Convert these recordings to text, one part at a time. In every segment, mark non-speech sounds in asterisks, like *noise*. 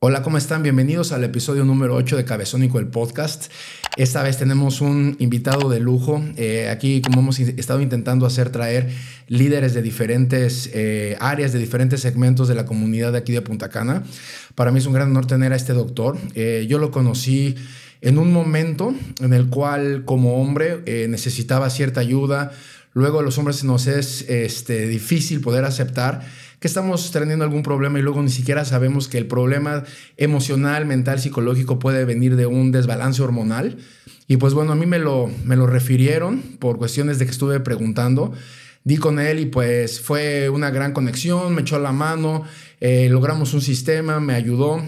Hola, ¿cómo están? Bienvenidos al episodio número 8 de Cabezónico, el podcast. Esta vez tenemos un invitado de lujo. Eh, aquí, como hemos estado intentando hacer, traer líderes de diferentes eh, áreas, de diferentes segmentos de la comunidad de aquí de Punta Cana. Para mí es un gran honor tener a este doctor. Eh, yo lo conocí en un momento en el cual, como hombre, necesitaba cierta ayuda. Luego a los hombres nos es este, difícil poder aceptar que estamos teniendo algún problema y luego ni siquiera sabemos que el problema emocional, mental, psicológico puede venir de un desbalance hormonal. Y pues bueno, a mí me lo, me lo refirieron por cuestiones de que estuve preguntando. Di con él y pues fue una gran conexión, me echó la mano, eh, logramos un sistema, me ayudó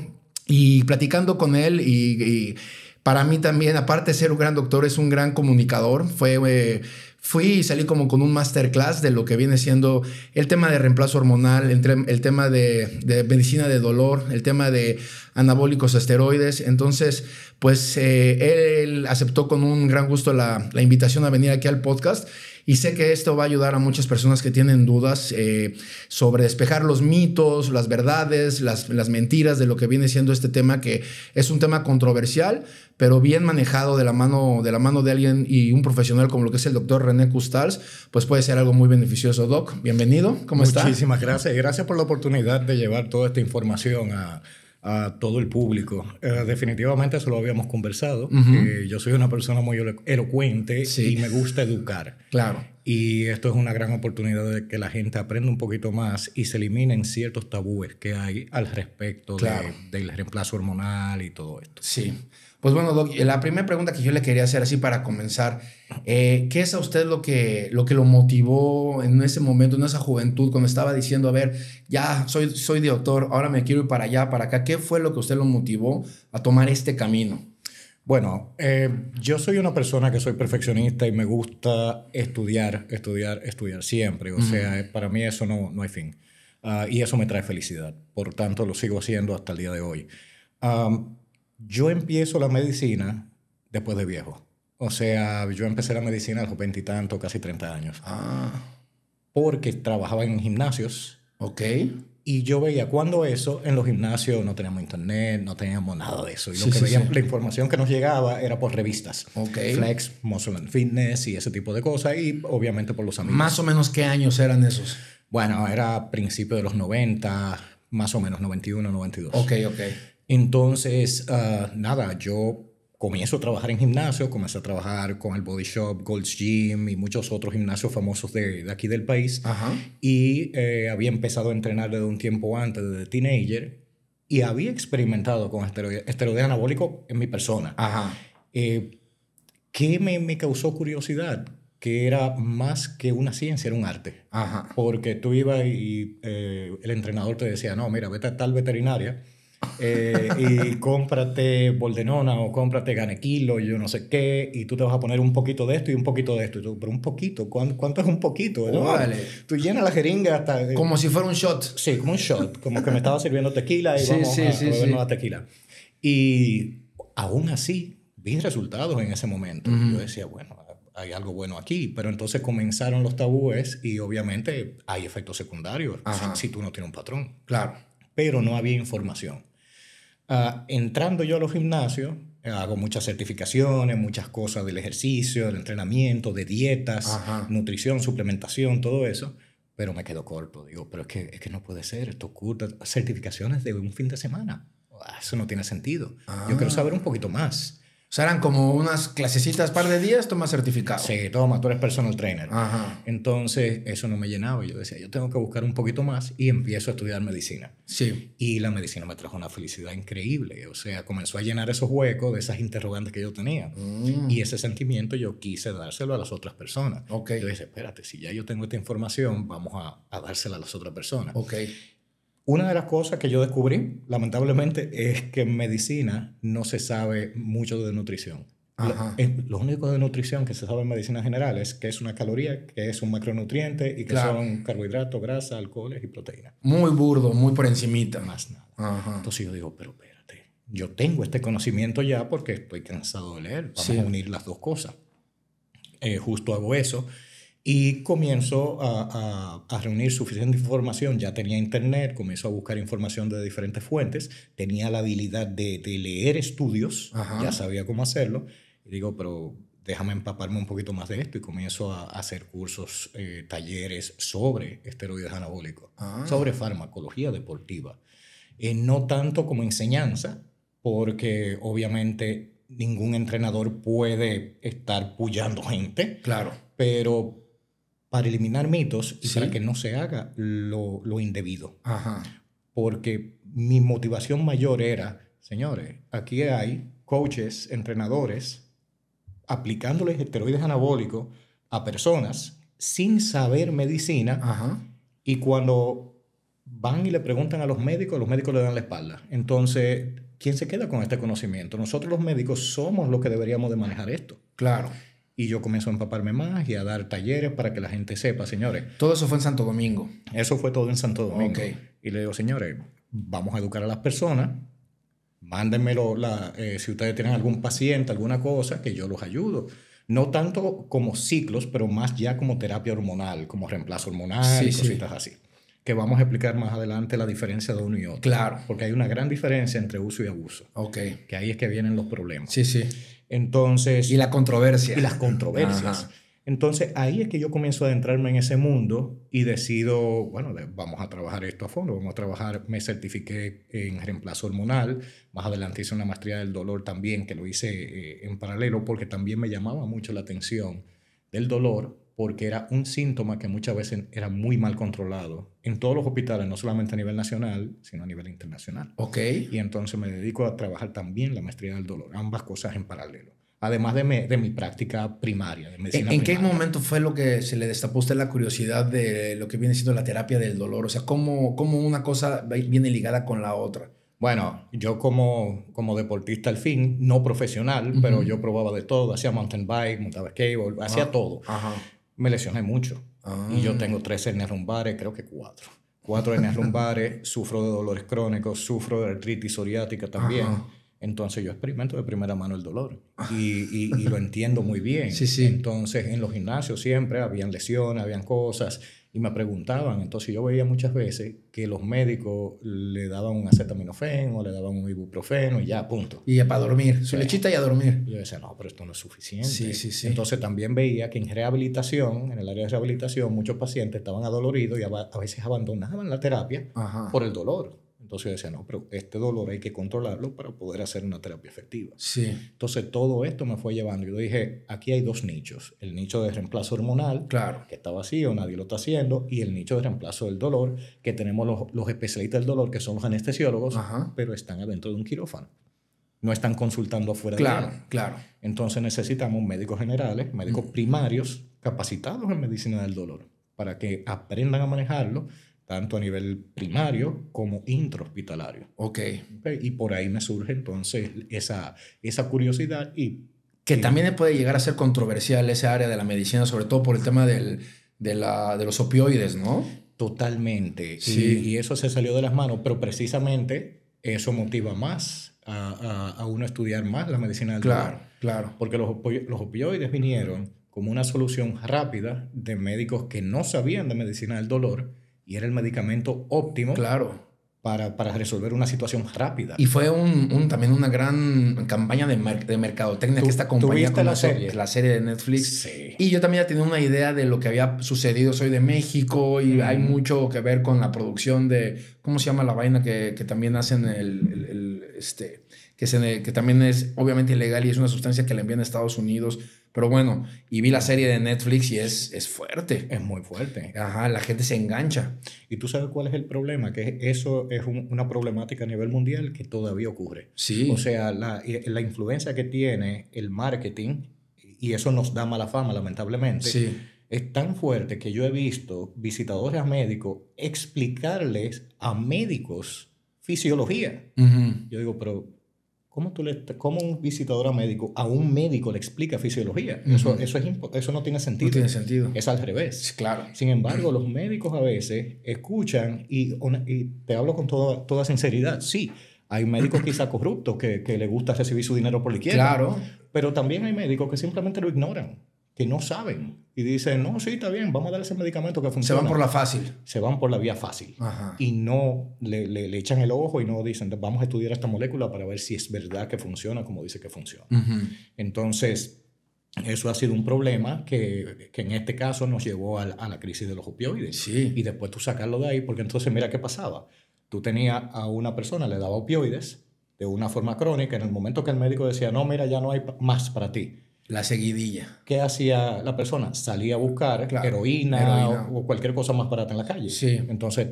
y platicando con él y, para mí también, aparte de ser un gran doctor, es un gran comunicador, fue... Eh, fui y salí como con un masterclass de lo que viene siendo el tema de reemplazo hormonal, el, tema de, medicina de dolor, el tema de anabólicos esteroides. Entonces, pues eh, él aceptó con un gran gusto la, la invitación a venir aquí al podcast y sé que esto va a ayudar a muchas personas que tienen dudas eh, sobre despejar los mitos, las verdades, las, las, mentiras de lo que viene siendo este tema, que es un tema controversial, pero bien manejado de la mano de, la mano de alguien y un profesional como lo que es el doctor René Custals, pues puede ser algo muy beneficioso. Doc, bienvenido. ¿Cómo está? Muchísimas gracias. Gracias por la oportunidad de llevar toda esta información a a todo el público. Eh, definitivamente eso lo habíamos conversado. Eh, yo soy una persona muy elocuente y me gusta educar. Claro. Y esto es una gran oportunidad de que la gente aprenda un poquito más y se eliminen ciertos tabúes que hay al respecto del reemplazo hormonal y todo esto. Sí. Pues bueno, Doc, la primera pregunta que yo le quería hacer así para comenzar, eh, ¿qué es a usted lo que, lo que lo motivó en ese momento, en esa juventud, cuando estaba diciendo, a ver, ya soy, soy doctor, ahora me quiero ir para allá, para acá? ¿Qué fue lo que usted lo motivó a tomar este camino? Bueno, eh, yo soy una persona que soy perfeccionista y me gusta estudiar, estudiar, estudiar siempre. O sea, para mí eso no, no hay fin. Ah, y eso me trae felicidad. Por tanto, lo sigo haciendo hasta el día de hoy. Yo empiezo la medicina después de viejo. O sea, yo empecé la medicina a los veintitantos, casi 30 años. Ah. Porque trabajaba en gimnasios. Ok. Y yo veía cuando eso, en los gimnasios no teníamos internet, no teníamos nada de eso. Y lo que veíamos, la información que nos llegaba era por revistas. Ok. Flex, Muscle and Fitness y ese tipo de cosas. Y obviamente por los amigos. ¿Más o menos qué años eran esos? Bueno, era principio de los 90, más o menos 91, 92. Ok, ok. Entonces, ah, nada, yo comienzo a trabajar en gimnasio, comencé a trabajar con el Body Shop, Gold's Gym y muchos otros gimnasios famosos de, de aquí del país. Y eh, había empezado a entrenar desde un tiempo antes, desde teenager, y había experimentado con esteroide, esteroide anabólico en mi persona. Ajá. Eh, ¿Qué me, me, causó curiosidad? Que era más que una ciencia, era un arte. Ajá. Porque tú ibas y eh, el entrenador te decía, no, mira, vete a tal veterinaria eh, y cómprate boldenona o cómprate ganequilo, yo no sé qué, y tú te vas a poner un poquito de esto y un poquito de esto. Y tú, pero un poquito, ¿cuánto, es un poquito? vale. Tú llenas la jeringa hasta... Como si fuera un shot. Sí, como un shot, como que me estaba sirviendo tequila y vamos a, bebernos la tequila. Y aún así, vi resultados en ese momento. Yo decía, bueno, hay algo bueno aquí, pero entonces comenzaron los tabúes y obviamente hay efectos secundarios si, si, tú no tienes un patrón. Claro. Pero no había información. Ah, entrando yo a los gimnasios, hago muchas certificaciones, muchas cosas del ejercicio, del entrenamiento, de dietas, nutrición, suplementación, todo eso, pero me quedo corto. Digo, pero es que, es que no puede ser, esto ocurre, certificaciones de un fin de semana. Ah, eso no tiene sentido. Yo quiero saber un poquito más. O sea, eran como unas clasecitas par de días, toma certificado. Sí, toma, tú eres personal trainer. Ajá. Entonces, eso no me llenaba. Yo decía, yo tengo que buscar un poquito más y empiezo a estudiar medicina. Sí. Y la medicina me trajo una felicidad increíble. O sea, comenzó a llenar esos huecos de esas interrogantes que yo tenía. Mm. Y ese sentimiento yo quise dárselo a las otras personas. Ok. Yo dije, espérate, si ya yo tengo esta información, vamos a, a dársela a las otras personas. Ok. Una de las cosas que yo descubrí, lamentablemente, es que en medicina no se sabe mucho de nutrición. Lo, único de nutrición que se sabe en medicina general es que es una caloría, que es un macronutriente y que son carbohidratos, grasa, alcoholes y proteínas. Muy burdo, muy por encimita. Más nada. Entonces yo digo, pero espérate, yo tengo este conocimiento ya porque estoy cansado de leer. Vamos a unir las dos cosas. Eh, justo hago eso Y comienzo a, a, reunir suficiente información, ya tenía internet, comienzo a buscar información de diferentes fuentes, tenía la habilidad de, de leer estudios, ya sabía cómo hacerlo, y digo, pero déjame empaparme un poquito más de esto y comienzo a, hacer cursos, eh, talleres sobre esteroides anabólicos, ah. sobre farmacología deportiva. Eh, no tanto como enseñanza, porque obviamente ningún entrenador puede estar puyando gente. Claro. Pero para eliminar mitos y para que no se haga lo, lo indebido. Ajá. Porque mi motivación mayor era, señores, aquí hay coaches, entrenadores, aplicándoles esteroides anabólicos a personas sin saber medicina Ajá. y cuando van y le preguntan a los médicos, los médicos le dan la espalda. Entonces, ¿quién se queda con este conocimiento? Nosotros los médicos somos los que deberíamos de manejar esto. Claro. Y yo comienzo a empaparme más y a dar talleres para que la gente sepa, señores. Todo eso fue en Santo Domingo. Eso fue todo en Santo Domingo. Okay. Y le digo, señores, vamos a educar a las personas. Mándenmelo la, eh, si ustedes tienen algún paciente, alguna cosa, que yo los ayudo. No tanto como ciclos, pero más ya como terapia hormonal, como reemplazo hormonal y cositas así. Que vamos a explicar más adelante la diferencia de uno y otro. Claro. Porque hay una gran diferencia entre uso y abuso. Ok. Que ahí es que vienen los problemas. Sí, sí. Entonces... Y la controversia. Y las controversias. Entonces ahí es que yo comienzo a adentrarme en ese mundo y decido, bueno, vamos a trabajar esto a fondo, vamos a trabajar, me certifiqué en reemplazo hormonal, más adelante hice una maestría del dolor también, que lo hice eh, en paralelo porque también me llamaba mucho la atención del dolor porque era un síntoma que muchas veces era muy mal controlado en todos los hospitales, no solamente a nivel nacional, sino a nivel internacional. Ok. Y entonces me dedico a trabajar también la maestría del dolor, ambas cosas en paralelo. Además de mi, de mi práctica primaria, de medicina ¿En, qué momento fue lo que se le destapó a usted la curiosidad de lo que viene siendo la terapia del dolor? O sea, ¿cómo, cómo una cosa viene ligada con la otra? Bueno, yo como, como deportista al fin, no profesional, pero yo probaba de todo, hacía mountain bike, montaba cable, hacía Ah, todo. Ajá. Me lesioné mucho y yo Ah. tengo tres hernias lumbares, creo que cuatro. Cuatro hernias lumbares, *laughs* sufro de dolores crónicos, sufro de artritis psoriática también. Ajá. Entonces yo experimento de primera mano el dolor y, y- y lo *laughs* entiendo muy bien. Sí, sí. Entonces en los gimnasios siempre habían lesiones, habían cosas y me preguntaban. Entonces yo veía muchas veces que los médicos le daban un acetaminofén o le daban un ibuprofeno y ya, punto. Y ya para dormir, su Sí. lechita y a dormir. Y yo decía, no, pero esto no es suficiente. Sí, sí, sí. Entonces también veía que en rehabilitación, en el área de rehabilitación, muchos pacientes estaban adoloridos y a veces abandonaban la terapia Ajá. por el dolor. Entonces yo decía, no, pero este dolor hay que controlarlo para poder hacer una terapia efectiva. Sí. Entonces todo esto me fue llevando. Yo dije, aquí hay dos nichos. El nicho de reemplazo hormonal, Claro. que está vacío, nadie lo está haciendo, y el nicho de reemplazo del dolor, que tenemos los, los especialistas del dolor, que son los anestesiólogos, Ajá. pero están adentro de un quirófano. No están consultando afuera de Claro, claro. Entonces necesitamos médicos generales, médicos primarios capacitados en medicina del dolor para que aprendan a manejarlo tanto a nivel primario como intrahospitalario. Ok. ¿ok? Y por ahí me surge entonces esa, esa curiosidad y Que también puede llegar a ser controversial esa área de la medicina, sobre todo por el tema del, de, la, de los opioides, ¿no? totalmente. Sí. Y, eso se salió de las manos, pero precisamente eso motiva más a, a- a uno estudiar más la medicina del Claro, dolor. claro. Porque los, los opioides vinieron como una solución rápida de médicos que no sabían de medicina del dolor y era el medicamento óptimo Claro. para, para resolver una situación rápida. Y fue un, un- también una gran campaña de, mer- de mercadotecnia ¿Tú- que esta compañía viste la serie? la serie de Netflix. Sí. Y yo también ya tenía una idea de lo que había sucedido. Soy de México y hay mucho que ver con la producción de, ¿cómo se llama la vaina que, que también hacen el, el- el, este, que, se, que también es obviamente ilegal y es una sustancia que le envían a Estados Unidos. Pero bueno, y vi la serie de Netflix y es, es fuerte. Es muy fuerte. Ajá, la gente se engancha. Y tú sabes cuál es el problema, que eso es un- una problemática a nivel mundial que todavía ocurre. Sí. O sea, la, la influencia que tiene el marketing, y eso nos da mala fama lamentablemente, sí. es tan fuerte que yo he visto visitadores a médicos explicarles a médicos fisiología. Ujú. Yo digo, pero ¿cómo, tú le, cómo un visitador a médico a un médico le explica fisiología? eso, Ujú. eso, es, eso no tiene sentido. No tiene sentido. Es al revés. Claro. Sin embargo, los médicos a veces escuchan y, y te hablo con toda, toda sinceridad. Sí, hay médicos quizá corruptos que, que les gusta recibir su dinero por la izquierda. Claro. Pero también hay médicos que simplemente lo ignoran. Que no saben y dicen, no, sí, está bien, vamos a dar ese medicamento que Se funciona. van por la fácil. Se van por la vía fácil. Ajá. Y no le, le- le echan el ojo y no dicen, vamos a estudiar esta molécula para ver si es verdad que funciona como dice que funciona. Entonces, eso ha sido un problema que, que en este caso nos llevó a, la- a la crisis de los opioides. Sí. Y después tú sacarlo de ahí, porque entonces mira qué pasaba. Tú tenías a una persona, le daba opioides de una forma crónica, en el momento que el médico decía, no, mira, ya no hay más para ti. La seguidilla. ¿Qué hacía la persona? Salía a buscar Claro, heroína, heroína. O, o cualquier cosa más barata en la calle. Sí. Entonces,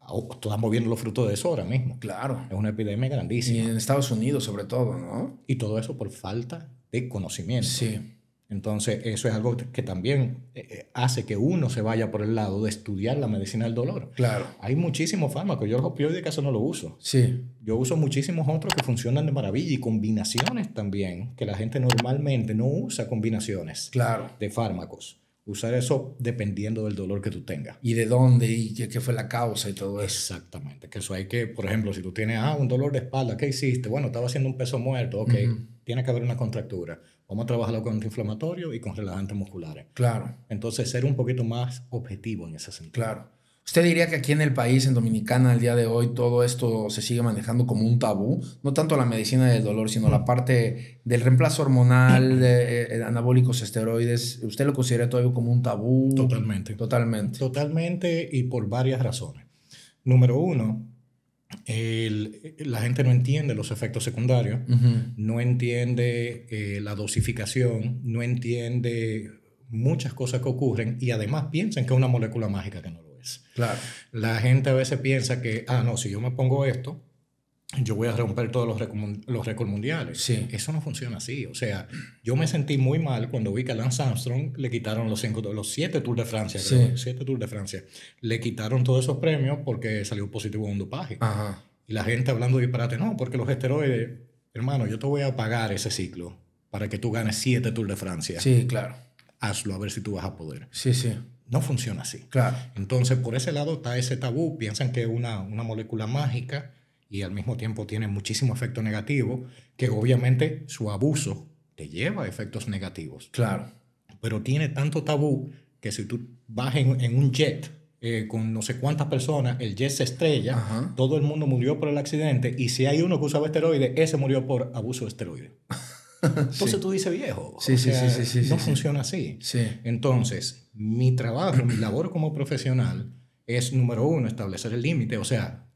estamos viendo los frutos de eso ahora mismo. Claro. Es una epidemia Y grandísima. en Estados Unidos, sobre todo, ¿no? Y todo eso por falta de conocimiento. Sí. Entonces, eso es algo que también eh, eh, hace que uno se vaya por el lado de estudiar la medicina del dolor. Claro. Hay muchísimos fármacos. Yo los opioides casi no los uso. Sí. Yo uso muchísimos otros que funcionan de maravilla y combinaciones también, que la gente normalmente no usa combinaciones Claro. de fármacos. Usar eso dependiendo del dolor que tú tengas. ¿Y de dónde? ¿Y qué, fue la causa y todo eso? Exactamente. Que eso hay que, por ejemplo, si tú tienes ah, un dolor de espalda, ¿qué hiciste? Bueno, estaba haciendo un peso muerto, ok. Tiene que haber una contractura. Vamos a trabajarlo con antiinflamatorio y con relajantes musculares. Claro. Entonces, ser un poquito más objetivo en ese sentido. Claro. ¿Usted diría que aquí en el país, en Dominicana, al día de hoy, todo esto se sigue manejando como un tabú? No tanto la medicina del dolor, sino la parte del reemplazo hormonal, *clears throat* de eh, anabólicos esteroides. ¿Usted lo considera todavía como un tabú? Totalmente. Totalmente. Totalmente y por varias razones. Número uno, el- la gente no entiende los efectos secundarios, no entiende eh, la dosificación, no entiende muchas cosas que ocurren y además piensan que es una molécula mágica que no lo es. Claro. La gente a veces piensa que, ah, no, si yo me pongo esto, yo voy a romper todos los los récords mundiales. Sí. Eso no funciona así. O sea, yo me sentí muy mal cuando vi que a Lance Armstrong le quitaron los, cinco, los siete Tours de Francia. Sí. creo, siete Tours de Francia. Le quitaron todos esos premios porque salió positivo en un dopaje. Ajá. Y la gente hablando de disparate, no, porque los esteroides, hermano, yo te voy a pagar ese ciclo para que tú ganes siete Tours de Francia. Sí, claro. Hazlo a ver si tú vas a poder. Sí, sí. No funciona así. Claro. Entonces, por ese lado está ese tabú. Piensan que es una, una molécula mágica y al mismo tiempo tiene muchísimo efecto negativo, que obviamente su abuso te lleva a efectos negativos. Claro. Pero tiene tanto tabú que si tú vas en, en un jet eh, con no sé cuántas personas, el jet se estrella, Ajá. todo el mundo murió por el accidente y si hay uno que usaba esteroides, ese murió por abuso de esteroides. *laughs* Entonces tú dices, viejo, Sí, o sí, sea, sí, sí, sí, no sí, funciona así. Sí. Entonces, mi trabajo, mi labor como profesional es, número uno, establecer el límite. O sea,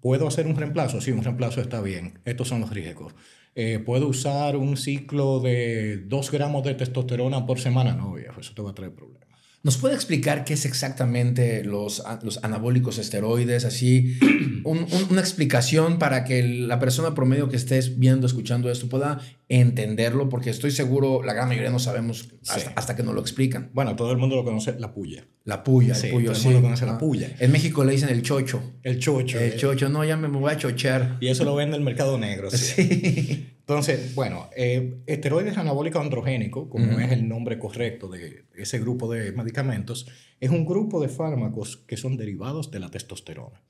¿puedo hacer un reemplazo? Sí, un reemplazo está bien. Estos son los riesgos. Eh, ¿Puedo usar un ciclo de 2 gramos de testosterona por semana? No, viejo, eso te va a traer problemas. ¿Nos puede explicar qué es exactamente los, los anabólicos esteroides? Así, *clears throat* un- un- una explicación para que la persona promedio que estés viendo, escuchando esto, pueda entenderlo, porque estoy seguro la gran mayoría no sabemos hasta, Sí. hasta que nos lo explican. Bueno, todo el mundo lo conoce, la puya. La puya, Sí, el puyo, todo el mundo conoce la Ah. puya. En México le dicen el chocho. El chocho. El eh, chocho, no, ya me voy a chochar. Y eso lo vende el mercado negro. sí. *laughs* Entonces, bueno, eh, esteroides anabólicos androgénicos, como es el nombre correcto de ese grupo de medicamentos, es un grupo de fármacos que son derivados de la testosterona.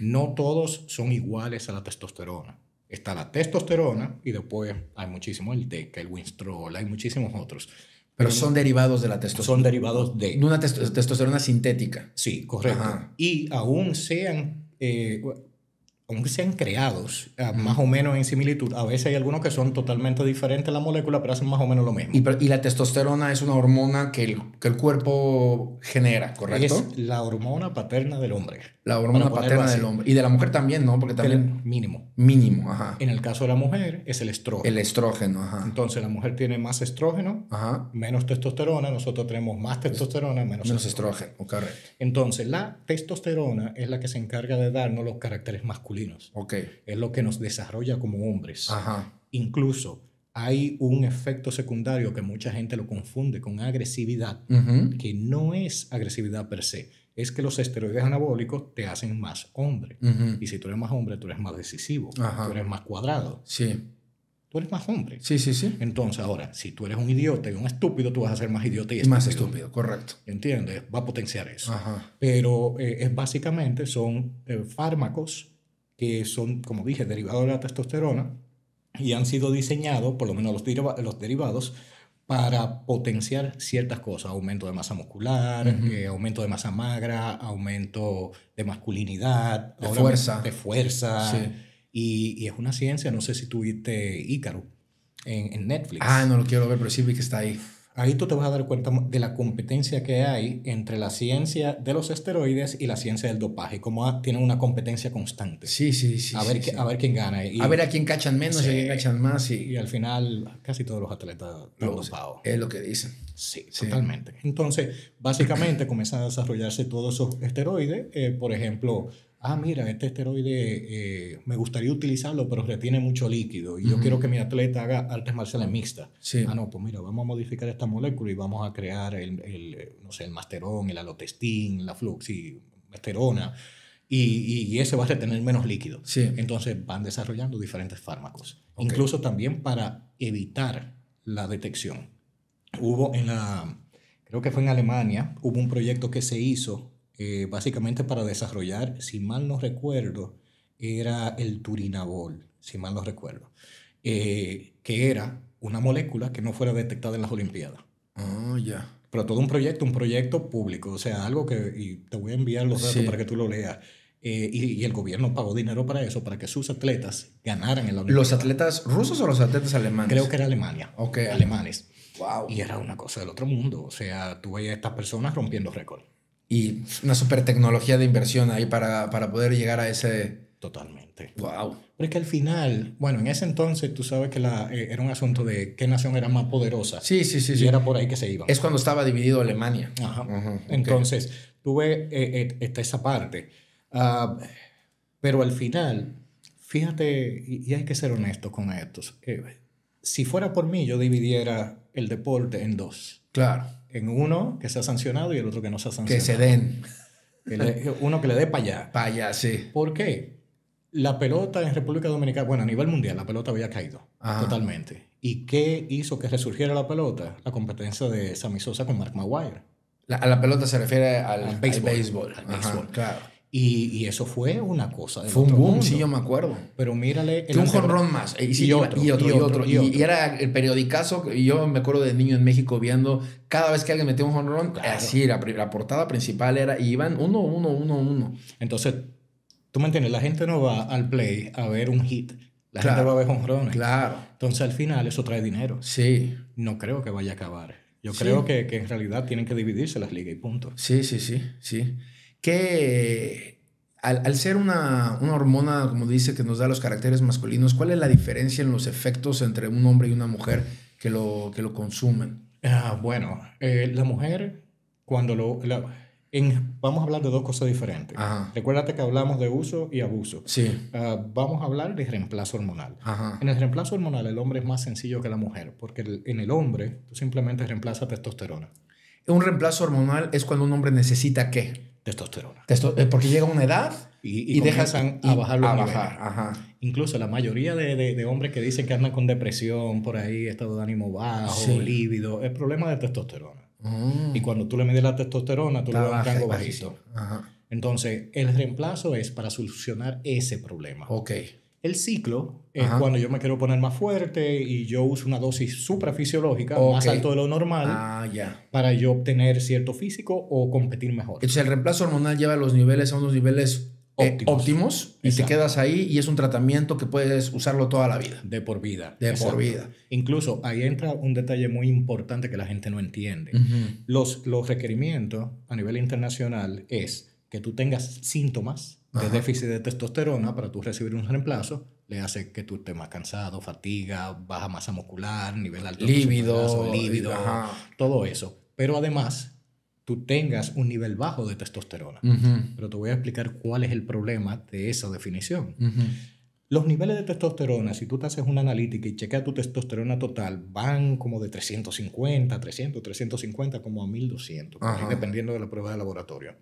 No todos son iguales a la testosterona. Está la testosterona y después hay muchísimo el DECA, el Winstrol, hay muchísimos otros. Pero son derivados de la testosterona. Son derivados de... Una testo- testosterona sintética. Sí, correcto. Ajá. Y aún sean, eh, aunque sean creados ah, más o menos en similitud, a veces hay algunos que son totalmente diferentes la molécula, pero hacen más o menos lo mismo. Y, pero- y la testosterona es una hormona que el, que el cuerpo genera, ¿correcto? Es la hormona paterna del hombre. la hormona paterna así. del hombre. Y de la mujer también, ¿no? Porque también El mínimo. mínimo, ajá. En el caso de la mujer es el estrógeno. El estrógeno, ajá. Entonces la mujer tiene más estrógeno, Ajá. menos testosterona, nosotros tenemos más testosterona, menos, Menos estrógeno. estrógeno, correcto. Entonces la testosterona es la que se encarga de darnos los caracteres masculinos. Ok. Es lo que nos desarrolla como hombres. Ajá. Incluso hay un efecto secundario que mucha gente lo confunde con agresividad, Ujú. que no es agresividad per se, es que los esteroides anabólicos te hacen más hombre. Ujú. Y si tú eres más hombre, tú eres más decisivo, Ajá. tú eres más cuadrado, Sí. tú eres más hombre. Sí, sí, sí. Entonces ahora, si tú eres un idiota y un estúpido, tú vas a ser más idiota y Y más estúpido, correcto. ¿Entiendes? Va a potenciar eso. Ajá. Pero eh, es básicamente son eh, fármacos que son, como dije, derivados de la testosterona y han sido diseñados, por lo menos los, deriva- los derivados, para potenciar ciertas cosas, aumento de masa muscular, eh, aumento de masa magra, aumento de masculinidad, de fuerza. De fuerza. Sí. Y, y, es una ciencia, no sé si tuviste Ícaro en, en, Netflix. Ah, no lo quiero ver, pero sí vi que está ahí. Ahí tú te vas a dar cuenta de la competencia que hay entre la ciencia de los esteroides y la ciencia del dopaje, como tienen una competencia constante. Sí, sí, sí. A ver, sí, a ver quién gana. a ver a quién cachan menos y a quién cachan más. Y, y al final casi todos los atletas están dopados. Es lo que dicen. Sí, totalmente. Entonces, básicamente comienzan a desarrollarse todos esos esteroides. Eh, por ejemplo, ah, mira, este esteroide eh, me gustaría utilizarlo, pero retiene mucho líquido y yo quiero que mi atleta haga artes marciales mixtas. Sí. Ah, no, pues mira, vamos a modificar esta molécula y vamos a crear el, no sé, el masterón, el alotestín, la fluximesterona. Y, y, ese va a retener menos líquido. Sí. Entonces van desarrollando diferentes fármacos. Incluso también para evitar la detección. Hubo en la, creo que fue en Alemania, hubo un proyecto que se hizo eh, básicamente para desarrollar, si mal no recuerdo, era el turinabol, si mal no recuerdo, eh, que era una molécula que no fuera detectada en las Olimpiadas. Ah, ya. Pero todo un proyecto, un proyecto público, o sea, algo que, y te voy a enviar los datos para que tú lo leas. Eh, y, el gobierno pagó dinero para eso, para que sus atletas ganaran en la Olimpiada. ¿Los atletas rusos o los atletas alemanes? Creo que era Alemania. Ok. Alemanes. Wow. Y era una cosa del otro mundo. O sea, tú veías a estas personas rompiendo récord y una super tecnología de inversión ahí para, para poder llegar a ese... Totalmente. Wow. Pero es que al final, bueno, en ese entonces tú sabes que la, eh, era un asunto de qué nación era más poderosa. Sí, sí, sí. Y sí. era por ahí que se iban. Es cuando estaba dividido Alemania. Ajá. Entonces, tuve eh, eh, esa parte. Uh, pero al final, fíjate, y, y, hay que ser honesto con estos. si fuera por mí, yo dividiera el deporte en dos. Claro en uno que se ha sancionado y el otro que no se ha sancionado. Que se den. uno que le dé para allá. Para allá, sí. ¿Por qué? La pelota en República Dominicana, bueno, a nivel mundial, la pelota había caído totalmente. ¿Y qué hizo que resurgiera la pelota? La competencia de Sammy Sosa con Mark Maguire. La, a la pelota se refiere al, béisbol. Al béisbol. claro. Y, y, eso fue una cosa. Fue un boom, sí, yo me acuerdo. Pero mírale. un jonrón más. Y, y, otro, y, otro, y, otro, y, era el periodicazo. Yo me acuerdo de niño en México viendo cada vez que alguien metía un jonrón, así, la, la, portada principal era. Y iban uno, uno, uno, uno. Entonces, tú me entiendes, la gente no va al play a ver un hit. La gente va a ver jonrones. Claro. Entonces, al final, eso trae dinero. Sí. No creo que vaya a acabar. Yo creo que, que en realidad tienen que dividirse las ligas y punto. Sí, sí, sí, sí que al, ser una, una, hormona, como dice, que nos da los caracteres masculinos, ¿cuál es la diferencia en los efectos entre un hombre y una mujer que lo, que lo consumen? Ah, bueno, eh, la mujer, cuando lo... en, vamos a hablar de dos cosas diferentes. Ajá. Recuérdate que hablamos de uso y abuso. Sí. Uh, vamos a hablar de reemplazo hormonal. Ajá. En el reemplazo hormonal el hombre es más sencillo que la mujer, porque el, en el hombre tú simplemente reemplazas testosterona. Un reemplazo hormonal es cuando un hombre necesita qué? Testosterona. Testo eh, porque llega una edad y, y, dejan a bajar los a bajar, ajá. Incluso la mayoría de, de, de, hombres que dicen que andan con depresión por ahí, estado de ánimo bajo, Sí. lívido, es problema de testosterona. Mm. Y cuando tú le mides la testosterona, tú le das un rango bajito. Ajá. Entonces, el reemplazo es para solucionar ese problema. Ok. El ciclo es Ajá. cuando yo me quiero poner más fuerte y yo uso una dosis suprafisiológica Ok. más alto de lo normal Ah, para yo obtener cierto físico o competir mejor. Entonces el reemplazo hormonal lleva los niveles a unos niveles eh, Óptimos. y te quedas ahí y es un tratamiento que puedes usarlo toda la vida. De por vida. De Exacto. por vida. Incluso ahí entra un detalle muy importante que la gente no entiende. Los, los requerimientos a nivel internacional es que tú tengas síntomas de Ajá. déficit de testosterona para tú recibir un reemplazo. Le hace que tú estés más cansado, fatiga, baja masa muscular, nivel alto de Líbido, ajá. todo eso. Pero además, tú tengas un nivel bajo de testosterona. Pero te voy a explicar cuál es el problema de esa definición. Los niveles de testosterona, si tú te haces una analítica y chequeas tu testosterona total, van como de 350, 300, 350, como a 1200, por ahí, Ajá. dependiendo de la prueba de laboratorio.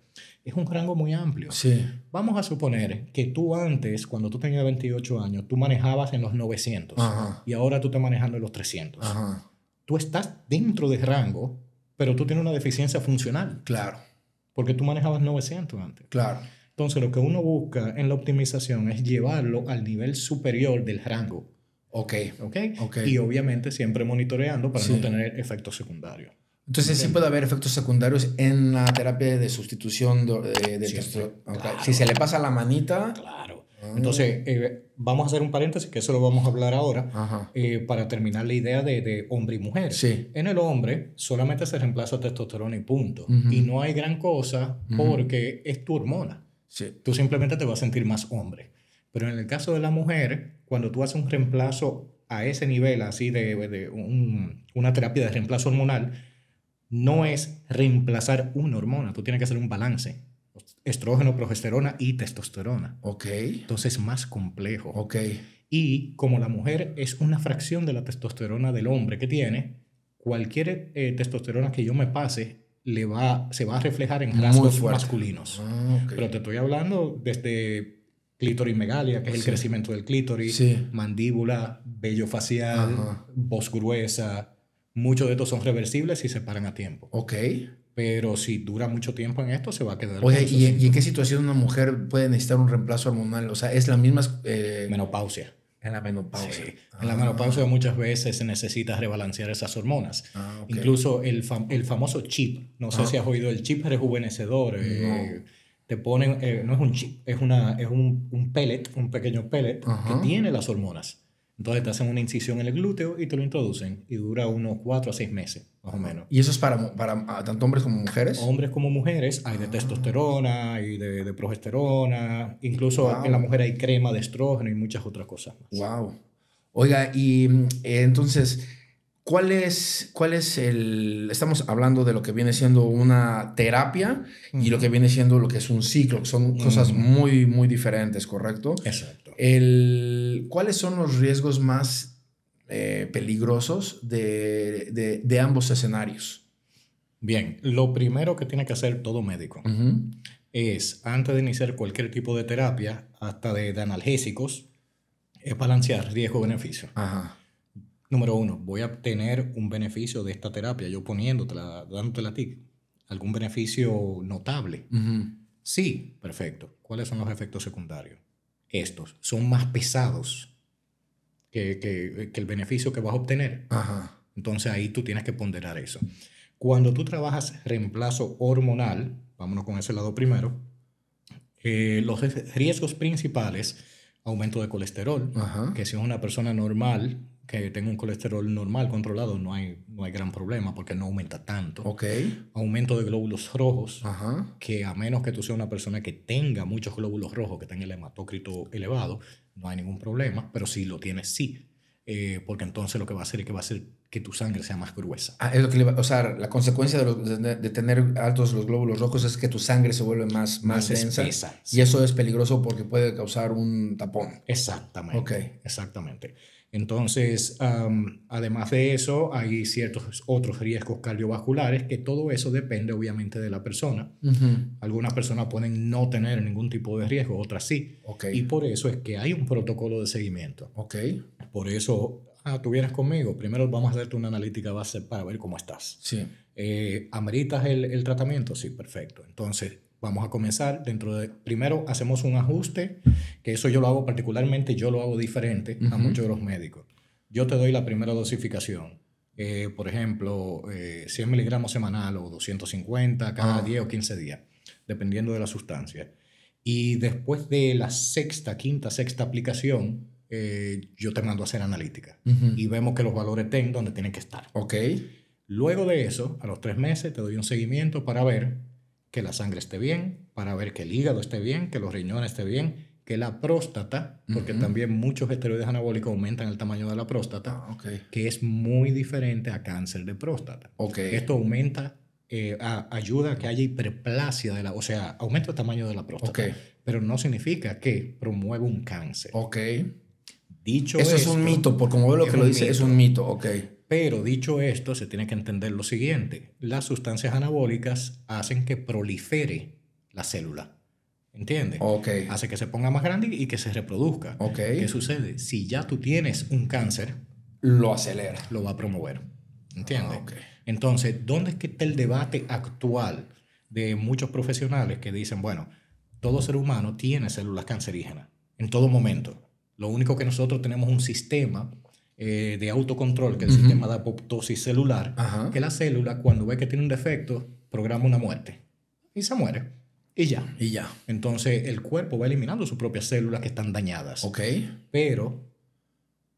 Es un rango muy amplio. Sí. Vamos a suponer que tú antes, cuando tú tenías 28 años, tú manejabas en los 900 Ajá. y ahora tú estás manejando en los 300. Ajá. Tú estás dentro de rango, pero tú tienes una deficiencia funcional, Claro. porque tú manejabas 900 antes. Claro. Entonces, lo que uno busca en la optimización es llevarlo al nivel superior del rango. Ok. ¿Ok? Ok. Y obviamente siempre monitoreando para no tener efectos secundarios. Entonces sí puede haber efectos secundarios en la terapia de sustitución de, de testosterona. Okay. Si se le pasa la manita. Claro. Entonces, eh, vamos a hacer un paréntesis, que eso lo vamos a hablar ahora, eh, para terminar la idea de, de, hombre y mujer. Sí. En el hombre solamente se reemplaza testosterona y punto. Y no hay gran cosa porque es tu hormona. Tú simplemente te vas a sentir más hombre. Pero en el caso de la mujer, cuando tú haces un reemplazo a ese nivel, así de, de un, una terapia de reemplazo hormonal, no es reemplazar una hormona, tú tienes que hacer un balance. Estrógeno, progesterona y testosterona. Ok. Entonces es más complejo. Ok. Y como la mujer es una fracción de la testosterona del hombre que tiene, cualquier eh, testosterona que yo me pase le va, se va a reflejar en rasgos masculinos. Ah, okay. Pero te estoy hablando desde clitorimegalia, que es el Sí. crecimiento del clítoris, Sí. mandíbula, vello facial, Ajá. voz gruesa. Muchos de estos son reversibles y se paran a tiempo. Ok. Pero si dura mucho tiempo en esto, se va a quedar. Oye, ¿y, ¿y en qué situación una mujer puede necesitar un reemplazo hormonal? O sea, es la misma... eh, Menopausia. En la menopausia. Sí. En la menopausia muchas veces se necesita rebalancear esas hormonas. Ah, ok. Incluso el, fam- el famoso chip, no sé Ah. si has oído el chip rejuvenecedor. eh, te ponen, eh, no es un chip, es, una, es un, un pellet, un pequeño pellet Ajá. que tiene las hormonas. Entonces te hacen una incisión en el glúteo y te lo introducen y dura unos 4 a 6 meses, más o menos. ¿Y eso es para, para ah, tanto hombres como mujeres? Hombres como mujeres hay Ah. de testosterona y de, de progesterona, incluso Wow. en la mujer hay crema de estrógeno y muchas otras cosas más. Wow. Oiga, y mm, eh, entonces, ¿cuál es, ¿cuál es el... Estamos hablando de lo que viene siendo una terapia y lo que viene siendo lo que es un ciclo, que son cosas muy, muy diferentes, ¿correcto? Exacto. El, ¿Cuáles son los riesgos más eh, peligrosos de, de- de ambos escenarios? Bien, lo primero que tiene que hacer todo médico es, antes de iniciar cualquier tipo de terapia, hasta de, de analgésicos, es balancear riesgo-beneficio. Número uno, voy a obtener un beneficio de esta terapia, yo poniéndotela, dándotela a ti. ¿Algún beneficio notable? Sí, perfecto. ¿Cuáles son los efectos secundarios? Estos son más pesados que, que- que el beneficio que vas a obtener. Ajá. Entonces ahí tú tienes que ponderar eso. Cuando tú trabajas reemplazo hormonal, vámonos con ese lado primero, eh, los riesgos principales, aumento de colesterol, Ajá. que si es una persona normal, que tenga un colesterol normal controlado, no hay, no hay gran problema porque no aumenta tanto. Ok. Aumento de glóbulos rojos, Ajá. que a menos que tú seas una persona que tenga muchos glóbulos rojos, que tenga el hematócrito elevado, no hay ningún problema, pero si lo tienes, sí. Eh, porque entonces lo que va a hacer es que va a hacer que tu sangre sea más gruesa. Ah, es lo que le iba- o sea, la consecuencia de, los- de- de tener altos los glóbulos rojos es que tu sangre se vuelve más, más, Más densa. espesa, Y eso es peligroso porque puede causar un tapón. Exactamente. Ok. Exactamente. Entonces, am, además de eso, hay ciertos otros riesgos cardiovasculares que todo eso depende obviamente de la persona. Algunas personas pueden no tener ningún tipo de riesgo, otras sí. Ok. Y por eso es que hay un protocolo de seguimiento. Ok. Por eso, ah, tú vienes conmigo. Primero vamos a hacerte una analítica base para ver cómo estás. Sí. Eh, ¿Ameritas el, el tratamiento? Sí, perfecto. Entonces, vamos a comenzar dentro de... Primero hacemos un ajuste, que eso yo lo hago particularmente, yo lo hago diferente a Ujú. muchos de los médicos. Yo te doy la primera dosificación. Eh, por ejemplo, eh, 100 miligramos semanal o 250 cada Ah. 10 o 15 días, dependiendo de la sustancia. Y después de la sexta, quinta, sexta aplicación, eh, yo te mando a hacer analítica. Ujú. Y vemos que los valores estén donde tienen que estar. Ok. Luego de eso, a los tres meses, te doy un seguimiento para ver que la sangre esté bien, para ver que el hígado esté bien, que los riñones esté bien, que la próstata, porque también muchos esteroides anabólicos aumentan el tamaño de la próstata, Ah, que es muy diferente a cáncer de próstata. Esto aumenta, eh, a- ayuda a que haya hiperplasia de la, o sea, aumenta el tamaño de la próstata, pero no significa que promueva un cáncer. Ok. Dicho Eso es un mito, por como veo lo que lo dice, es un mito. Ok. Pero dicho esto, se tiene que entender lo siguiente. Las sustancias anabólicas hacen que prolifere la célula. ¿Entiendes? Ok. Hace que se ponga más grande y que se reproduzca. Ok. ¿Qué sucede? Si ya tú tienes un cáncer, Lo acelera. lo va a promover. ¿Entiendes? Ah, ok. Entonces, ¿dónde es que está el debate actual de muchos profesionales que dicen, bueno, todo ser humano tiene células cancerígenas en todo momento? Lo único que nosotros tenemos un sistema eh, de autocontrol, que es el sistema de apoptosis celular, que la célula cuando ve que tiene un defecto, programa una muerte. Y se muere. Y ya. Y ya. Entonces el cuerpo va eliminando sus propias células que están dañadas. Ok. Pero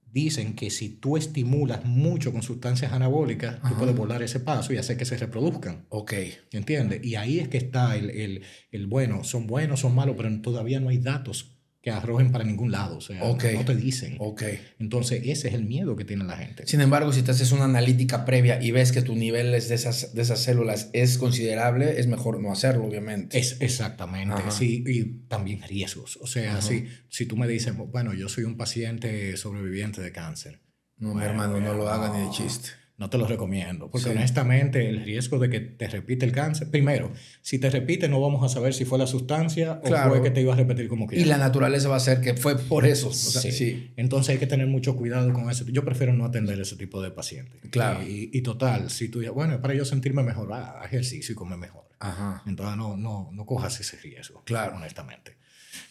dicen que si tú estimulas mucho con sustancias anabólicas, tú puedes volar ese paso y hacer que se reproduzcan. Ok. ¿Entiendes? Y ahí es que está el, el, el bueno, son buenos, son malos, pero todavía no hay datos que arrojen para ningún lado. O sea, no te dicen. Ok. Entonces, ese es el miedo que tiene la gente. Sin embargo, si te haces una analítica previa y ves que tu nivel de esas, de esas células es considerable, es mejor no hacerlo, obviamente. Es exactamente. Sí, y también riesgos. O sea, si, si tú me dices, bueno, yo soy un paciente sobreviviente de cáncer. No, mi hermano, no lo haga ni de chiste no te lo recomiendo. Porque honestamente el riesgo de que te repite el cáncer, primero, si te repite no vamos a saber si fue la sustancia o fue que te iba a repetir como quieras. Y la naturaleza va a ser que fue por eso. sí. Entonces hay que tener mucho cuidado con eso. Yo prefiero no atender ese tipo de pacientes. Claro. Y, total, si tú bueno, para yo sentirme mejor, ah, ejercicio y come mejor. Ajá. Entonces no, no, no cojas ese riesgo. Claro. Honestamente.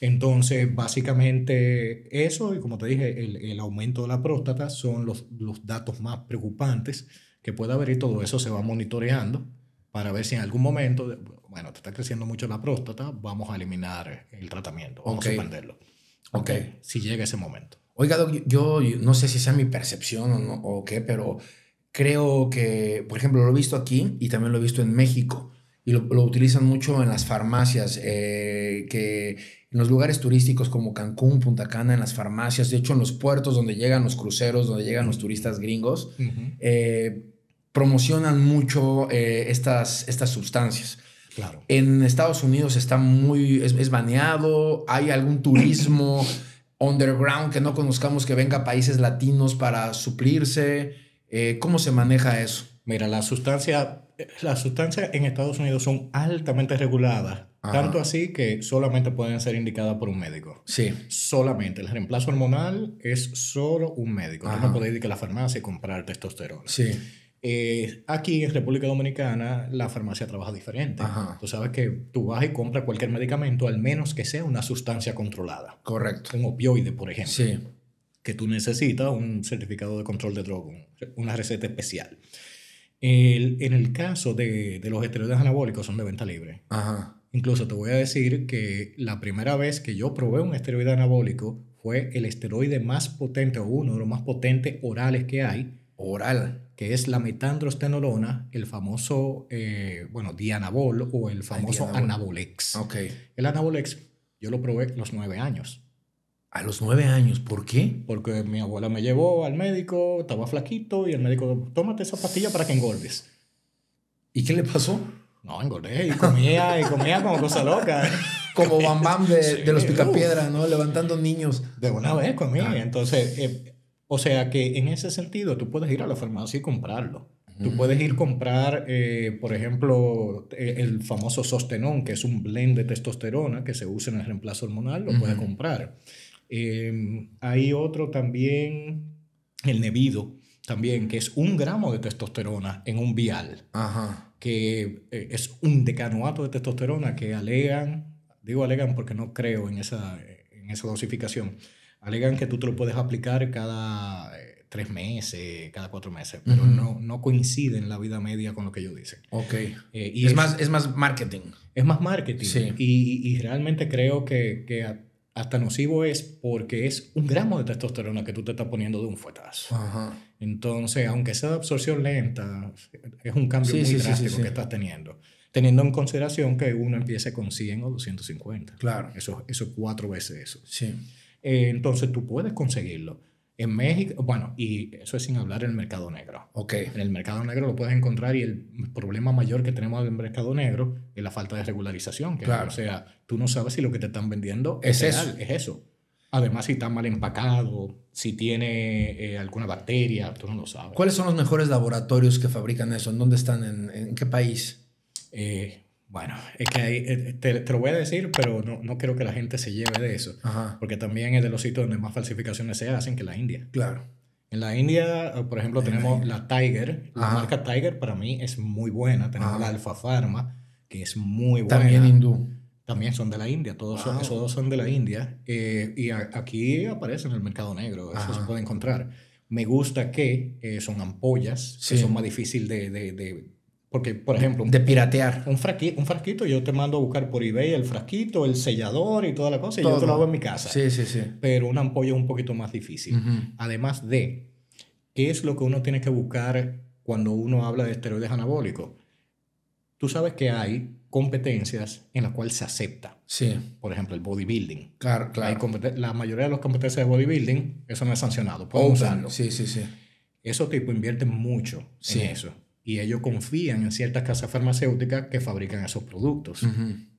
Entonces, básicamente eso, y como te dije, el, aumento de la próstata son los, los, datos más preocupantes que puede haber y todo eso se va monitoreando para ver si en algún momento, bueno, te está creciendo mucho la próstata, vamos a eliminar el tratamiento, vamos a suspenderlo. Ok. Si llega ese momento. Oiga, yo, no sé si sea mi percepción o, no, o qué, pero creo que, por ejemplo, lo he visto aquí y también lo he visto en México y lo, lo utilizan mucho en las farmacias, eh, que en los lugares turísticos como Cancún, Punta Cana, en las farmacias, de hecho en los puertos donde llegan los cruceros, donde llegan los turistas gringos, eh, promocionan mucho eh, estas, estas sustancias. Claro. En Estados Unidos está muy, es, baneado, hay algún turismo *coughs* underground que no conozcamos que venga a países latinos para suplirse. Eh, ¿Cómo se maneja eso? Mira, la sustancia, las sustancias en Estados Unidos son altamente reguladas tanto así que solamente pueden ser indicadas por un médico. Sí. Solamente. El reemplazo hormonal es solo un médico. no puedes ir a la farmacia y comprar testosterona. Sí. Eh, aquí en República Dominicana la farmacia trabaja diferente. Tú sabes que tú vas y compras cualquier medicamento, al menos que sea una sustancia controlada. Correcto. Un opioide, por ejemplo. Sí. Que tú necesitas un certificado de control de droga, una receta especial. en el caso de, de los esteroides anabólicos son de venta libre. Ajá. Incluso te voy a decir que la primera vez que yo probé un esteroide anabólico fue el esteroide más potente o uno de los más potentes orales que hay. Oral. Que es la metandrostenolona, el famoso, eh, bueno, Dianabol o el famoso Anabolex. Ok. El Anabolex yo lo probé a los nueve años. ¿A los nueve años? ¿Por qué? Porque mi abuela me llevó al médico, estaba flaquito y el médico, tómate esa pastilla para que engordes. ¿Y qué le pasó? No, engordé y comía, y comía como cosa loca. como Bam Bam de, de los Picapiedras, ¿no? Levantando niños. De una vez comía. Entonces, eh, o sea que en ese sentido tú puedes ir a la farmacia y comprarlo. Tú puedes ir a comprar, eh, por ejemplo, eh, el famoso Sostenón, que es un blend de testosterona que se usa en el reemplazo hormonal, lo puedes comprar. hay otro también, el Nevido, también, que es un gramo de testosterona en un vial. Ajá que eh, es un decanoato de testosterona que alegan, digo alegan porque no creo en esa, en esa dosificación, alegan que tú te lo puedes aplicar cada eh, tres meses, cada cuatro meses, pero no, no coincide en la vida media con lo que ellos dicen. Ok. Eh, y es, más, es más marketing. Es más marketing. Sí. Y, y, realmente creo que, que hasta nocivo es porque es un gramo de testosterona que tú te estás poniendo de un fuetazo. Entonces, aunque sea de absorción lenta, es un cambio muy drástico que estás teniendo. Teniendo en consideración que uno empiece con 100 o 250. Claro. Eso es cuatro veces eso. Sí. Eh, entonces, tú puedes conseguirlo. En México, bueno, y eso es sin hablar en el mercado negro. Ok. En el mercado negro lo puedes encontrar y el problema mayor que tenemos en el mercado negro es la falta de regularización. claro. O sea, tú no sabes si lo que te están vendiendo es, eso. Es eso. Además, si está mal empacado, si tiene eh, alguna bacteria, tú no lo sabes. ¿Cuáles son los mejores laboratorios que fabrican eso? ¿En dónde están? ¿En, en qué país? Eh, bueno, es que eh, te, lo voy a decir, pero no, no quiero que la gente se lleve de eso. Porque también es de los sitios donde más falsificaciones se hacen que la India. Claro. En la India, por ejemplo, tenemos la Tiger. La marca Tiger para mí es muy buena. Tenemos la Alfa Pharma, que es muy buena. También hindú. También son de la India, todos son, esos dos son de la India. eh, y a- aquí aparece en el mercado negro, eso Ajá. se puede encontrar. Me gusta que eh, son ampollas, Sí. que son más difíciles de, de, de- Porque, por ejemplo, De piratear. un, frasqui- un frasquito, yo te mando a buscar por eBay el frasquito, el sellador y toda la cosa, y yo Todo. te lo hago en mi casa. Sí, sí, sí. Pero una ampolla es un poquito más difícil. Ujú. Además de, ¿qué es lo que uno tiene que buscar cuando uno habla de esteroides anabólicos? Tú sabes que hay competencias en las cuales se acepta. Sí, Por ejemplo, el bodybuilding. claro, claro. la mayoría de las competencias de bodybuilding, eso no es sancionado. Pueden Open. usarlo. Sí, sí, sí. Esos tipos invierten mucho Sí. en eso. Y ellos confían en ciertas casas farmacéuticas que fabrican esos productos.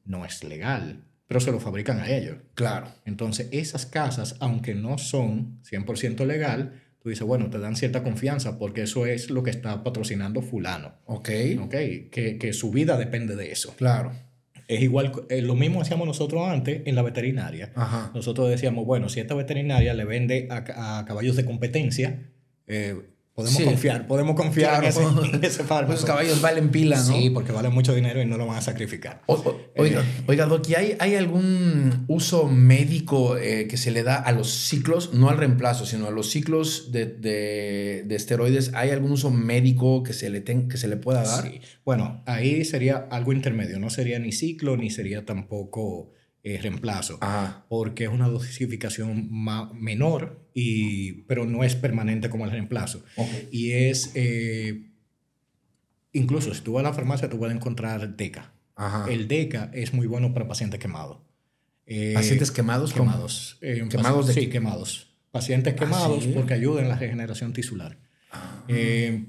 No es legal, pero se lo fabrican a ellos. Claro. Entonces, esas casas, aunque no son 100% legal, tú dices, bueno, te dan cierta confianza porque eso es lo que está patrocinando fulano. Ok. ¿Ok? Que, que su vida depende de eso. Claro. Es igual, eh, lo mismo hacíamos nosotros antes en la veterinaria. Ajá. Nosotros decíamos, bueno, si esta veterinaria le vende a, a caballos de competencia, eh, podemos Sí. confiar, podemos confiar en, ese, Claro. en ese fármaco. Esos caballos valen pila, ¿no? Sí, porque vale mucho dinero y no lo van a sacrificar. O- o- oiga, Eh. oiga, Doc, ¿y hay, hay algún uso médico eh, que se le da a los ciclos, no al reemplazo, sino a los ciclos de, de- de esteroides? ¿Hay algún uso médico que se le, ten- que se le pueda dar? Sí. Bueno, ahí sería algo intermedio, no sería ni ciclo ni sería tampoco eh, reemplazo, Ajá. porque es una dosificación menor, y, pero no es permanente como el reemplazo. Y es, eh, incluso si tú vas a la farmacia, tú puedes encontrar DECA. Ajá. El DECA es muy bueno para pacientes quemados. Eh, ¿Pacientes quemados? Quemados. Eh, ¿Quemados de Sí, quemados. Pacientes quemados ¿sí? porque ayudan en la regeneración tisular. Ah. Eh,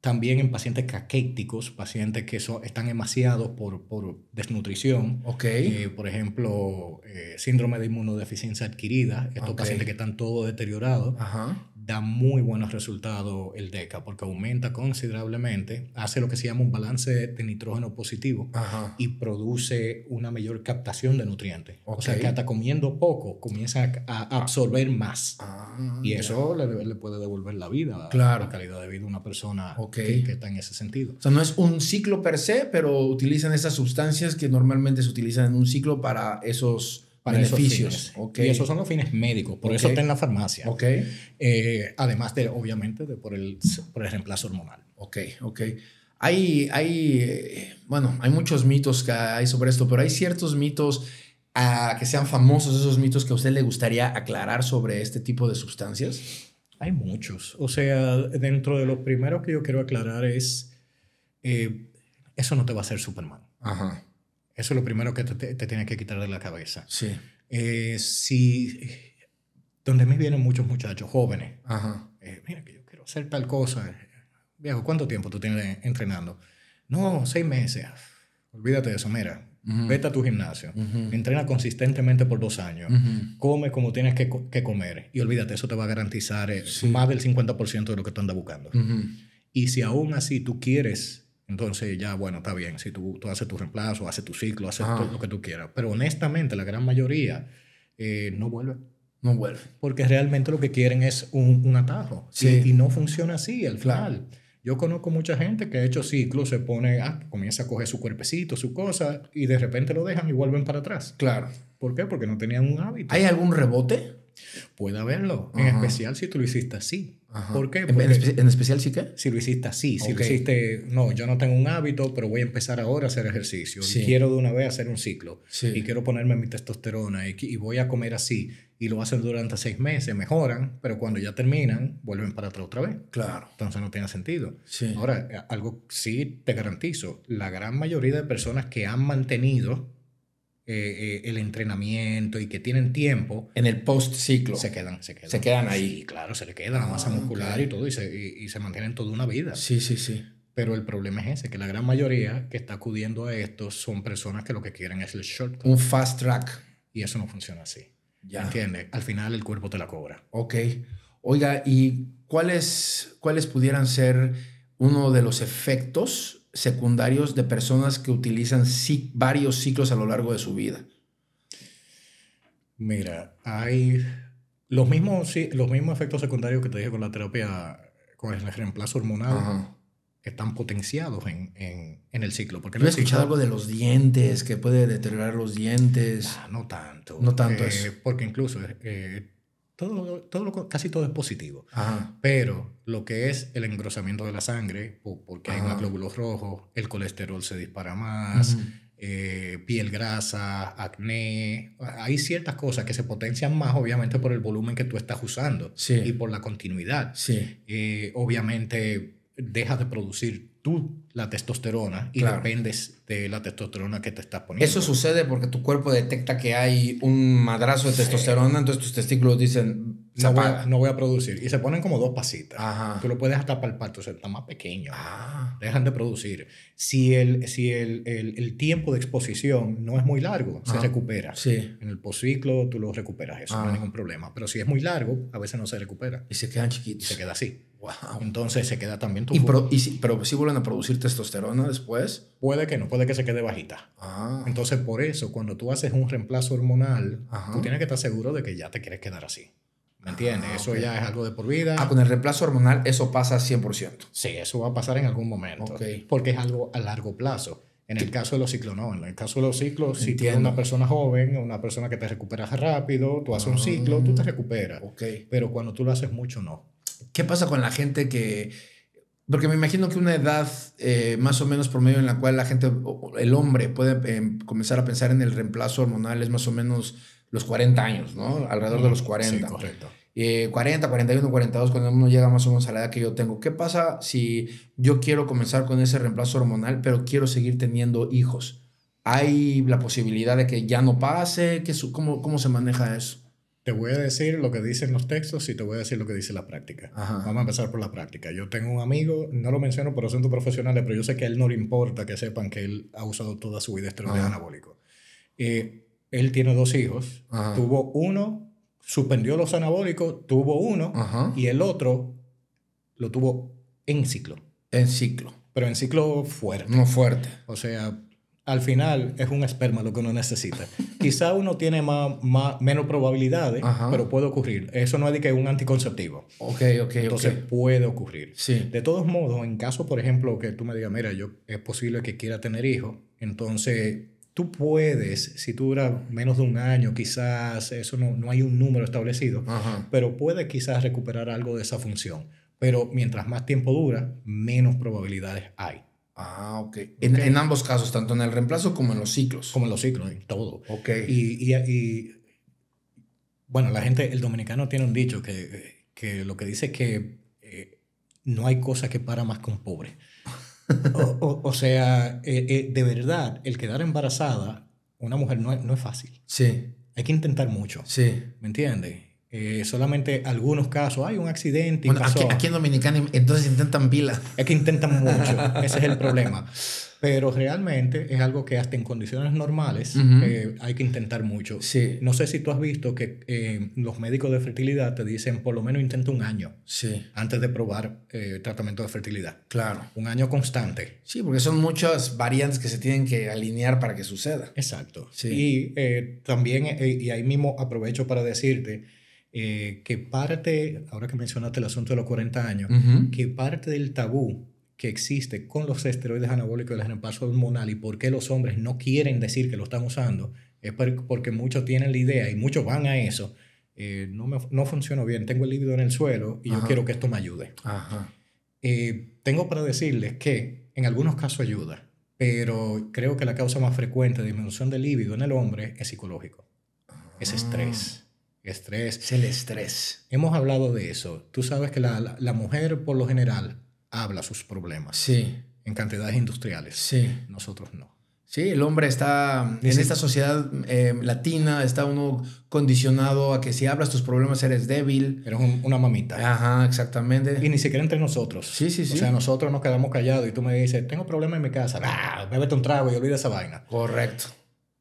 también en pacientes caquéticos, pacientes que son, están emaciados por, por desnutrición. ok. Eh, por ejemplo, eh, síndrome de inmunodeficiencia adquirida, estos pacientes que están todos deteriorados, Ajá. Da muy buenos resultados el DECA porque aumenta considerablemente, hace lo que se llama un balance de nitrógeno positivo Ajá. y produce una mayor captación de nutrientes. O sea que hasta comiendo poco comienza a, absorber más. Ah, Y eso le, le puede devolver la vida, Claro. la calidad de vida a una persona Ok. que, que está en ese sentido. O sea, no es un ciclo per se, pero utilizan esas sustancias que normalmente se utilizan en un ciclo para esos Para esos beneficios. fines. Ok. Y esos son los fines médicos, por eso Ok. está en la farmacia. Ok. Eh, además de, obviamente, de por, el, por el reemplazo hormonal. Ok, ok. Hay, hay, bueno, hay muchos mitos que hay sobre esto, pero hay ciertos mitos ah, que sean famosos, esos mitos que a usted le gustaría aclarar sobre este tipo de sustancias. Hay muchos. O sea, dentro de los primeros que yo quiero aclarar es, eh, eso no te va a hacer Superman. Ajá, Eso es lo primero que te, te, tienes que quitar de la cabeza. sí, Eh, si, donde me vienen muchos muchachos jóvenes, ajá, eh, mira que yo quiero hacer tal cosa. Viejo, ¿cuánto tiempo tú tienes entrenando? No, seis meses. Olvídate de eso, mira. Ujú. Vete a tu gimnasio. Ujú. Entrena consistentemente por dos años. Ujú. Come como tienes que, que comer. Y olvídate, eso te va a garantizar eh, Sí. más del 50% de lo que tú andas buscando. Y si aún así tú quieres, entonces ya, bueno, está bien. Si tú, tú haces tu reemplazo, haces tu ciclo, haces todo lo que tú quieras. Pero honestamente, la gran mayoría eh, no vuelve. No vuelve. Porque realmente lo que quieren es un, un atajo. Sí. Y, y no funciona así al Claro. final. Yo conozco mucha gente que ha hecho ciclos, se pone, ah, comienza a coger su cuerpecito, su cosa, y de repente lo dejan y vuelven para atrás. Claro. ¿Por qué? Porque no tenían un hábito. ¿Hay algún rebote? Puede haberlo, en especial si tú lo hiciste así. Ajá. ¿Por qué? ¿En, en Porque espe- en especial sí que? si lo hiciste así, si lo hiciste, no, yo no tengo un hábito, pero voy a empezar ahora a hacer ejercicio. Sí. Y quiero de una vez hacer un ciclo. Sí. Y quiero ponerme mi testosterona y, y voy a comer así. Y lo hacen durante seis meses, mejoran, pero cuando ya terminan, vuelven para atrás otra vez. Claro. Entonces no tiene sentido. Sí. Ahora, algo sí te garantizo, la gran mayoría de personas que han mantenido eh, eh, el entrenamiento y que tienen tiempo, En el post ciclo. se quedan, se quedan. Se quedan ahí. Sí, claro, se le queda la masa Ah, muscular y todo y se, y, y se mantienen toda una vida. Sí, sí, sí. Pero el problema es ese, que la gran mayoría que está acudiendo a esto son personas que lo que quieren es el shortcut. Un fast track. Y eso no funciona así. Ya. ¿Entiendes? Al final el cuerpo te la cobra. Ok. Oiga, ¿y cuáles, cuáles pudieran ser uno de los efectos secundarios de personas que utilizan varios ciclos a lo largo de su vida? Mira, hay los mismos, sí, los mismos efectos secundarios que te dije con la terapia, con el reemplazo hormonal. Ajá. están potenciados en, en, en el ciclo. Porque Yo he escuchado algo de los dientes, que puede deteriorar los dientes. Ah, no tanto. No tanto Eh, eso. Porque incluso eh, todo, todo casi todo es positivo. Ajá. Pero lo que es el engrosamiento de la sangre, po- porque hay más glóbulos rojos, el colesterol se dispara más, eh, piel grasa, acné. Hay ciertas cosas que se potencian más, obviamente, por el volumen que tú estás usando Sí. y por la continuidad. Sí. Eh, obviamente, dejas de producir tú la testosterona y Claro. dependes de la testosterona que te estás poniendo. Eso sucede porque tu cuerpo detecta que hay un madrazo de testosterona, entonces tus testículos dicen, no voy, a, no voy a producir. Y se ponen como dos pasitas. Ajá. Tú lo puedes hasta palpar, tú está más pequeño. Ah. Dejan de producir. Si el, si el, el, el tiempo de exposición no es muy largo, se Ajá. recupera. Sí. En el postciclo tú lo recuperas, eso no Ah. hay ningún problema. Pero si es muy largo, a veces no se recupera. Y se quedan chiquitos. se queda así. Wow. Entonces se queda también tu... Y pro- y si- pero si vuelven a producir testosterona después. Puede que no, puede que se quede bajita. Ah. Entonces por eso, cuando tú haces un reemplazo hormonal, Ajá. tú tienes que estar seguro de que ya te quieres quedar así. ¿Me entiendes? Ah, eso ok. ya es algo de por vida. Ah, con el reemplazo hormonal eso pasa 100%. Sí, eso va a pasar en algún momento. Ok. Porque es algo a largo plazo. En el caso de los ciclos, no. En el caso de los ciclos, si Entiendo. una persona joven, una persona que te recuperas rápido, tú haces un ciclo, tú te recuperas. Ok. Pero cuando tú lo haces mucho, no. ¿Qué pasa con la gente que... Porque me imagino que una edad eh, más o menos promedio en la cual la gente, el hombre puede eh, comenzar a pensar en el reemplazo hormonal es más o menos los 40 años, ¿no? Alrededor de los 40. Sí, correcto. Eh, 40, 41, 42, cuando uno llega más o menos a la edad que yo tengo. ¿Qué pasa si yo quiero comenzar con ese reemplazo hormonal, pero quiero seguir teniendo hijos? ¿Hay la posibilidad de que ya no pase? ¿Qué su- cómo, ¿Cómo se maneja eso? Te voy a decir lo que dicen los textos y te voy a decir lo que dice la práctica. Ajá. Vamos a empezar por la práctica. Yo tengo un amigo, no lo menciono por asuntos profesionales, pero yo sé que a él no le importa que sepan que él ha usado toda su vida esteroides anabólicos. Eh, él tiene dos hijos. Ajá. Tuvo uno, suspendió los anabólicos, tuvo uno, Ajá. y el otro lo tuvo en ciclo, En ciclo, pero en ciclo fuerte. no fuerte. O sea, al final es un esperma lo que uno necesita. *laughs* Quizá uno tiene más, más- menos probabilidades, Ajá. pero puede ocurrir. Eso no es de que es un anticonceptivo. Ok, ok, Entonces puede ocurrir. Sí. De todos modos, en caso, por ejemplo, que tú me digas, mira, yo es posible que quiera tener hijos, entonces tú puedes, si tú duras menos de un año, quizás, eso no, no hay un número establecido, Ajá. pero puede quizás recuperar algo de esa función. Pero mientras más tiempo dura, menos probabilidades hay. Ah, ok. En, en ambos casos, tanto en el reemplazo como en los ciclos. Como en los ciclos, en todo. Ok. Y, y, y, bueno, la gente, el dominicano tiene un dicho que, que lo que dice es que eh, no hay cosa que para más un pobre. O, o- o sea, eh, eh, de verdad, el quedar embarazada, una mujer no es, no es fácil. Sí, Hay que intentar mucho. sí. ¿Me entiendes? Eh, solamente algunos casos, hay un accidente y Bueno, pasó. aquí, aquí en Dominicana entonces intentan pila. Es que intentan mucho, ese es el problema. *laughs* Pero realmente es algo que hasta en condiciones normales Ujú. eh, hay que intentar mucho. Sí, No sé si tú has visto que eh, los médicos de fertilidad te dicen por lo menos intenta un año sí, antes de probar eh, tratamiento de fertilidad. claro. Un año constante. Sí, porque son muchas variantes que se tienen que alinear para que suceda. Exacto. Sí. Y eh, también, eh, y ahí mismo aprovecho para decirte eh, que parte, ahora que mencionaste el asunto de los 40 años, Ujú. que parte del tabú que existe con los esteroides anabólicos y el reemplazo hormonal y por qué los hombres no quieren decir que lo están usando es por- porque muchos tienen la idea y muchos van a eso. eh, no, me, no funcionó bien, tengo el líbido en el suelo y Ajá. yo quiero que esto me ayude. Ajá. Eh, tengo para decirles que en algunos casos ayuda, pero creo que la causa más frecuente de disminución del líbido en el hombre es psicológico. Es estrés. Estrés. Es el estrés. Hemos hablado de eso. Tú sabes que la, la- la mujer por lo general habla sus problemas Sí, en cantidades industriales. sí. Nosotros no. Sí, el hombre está en esta sociedad eh, latina, está uno condicionado a que si hablas tus problemas eres débil. Eres un- una mamita. Ajá, exactamente. Y ni siquiera entre nosotros. Sí, sí, sí. O sea, nosotros nos quedamos callados y tú me dices, tengo problemas en mi casa. Ah, bébete un trago y olvida esa vaina. Correcto.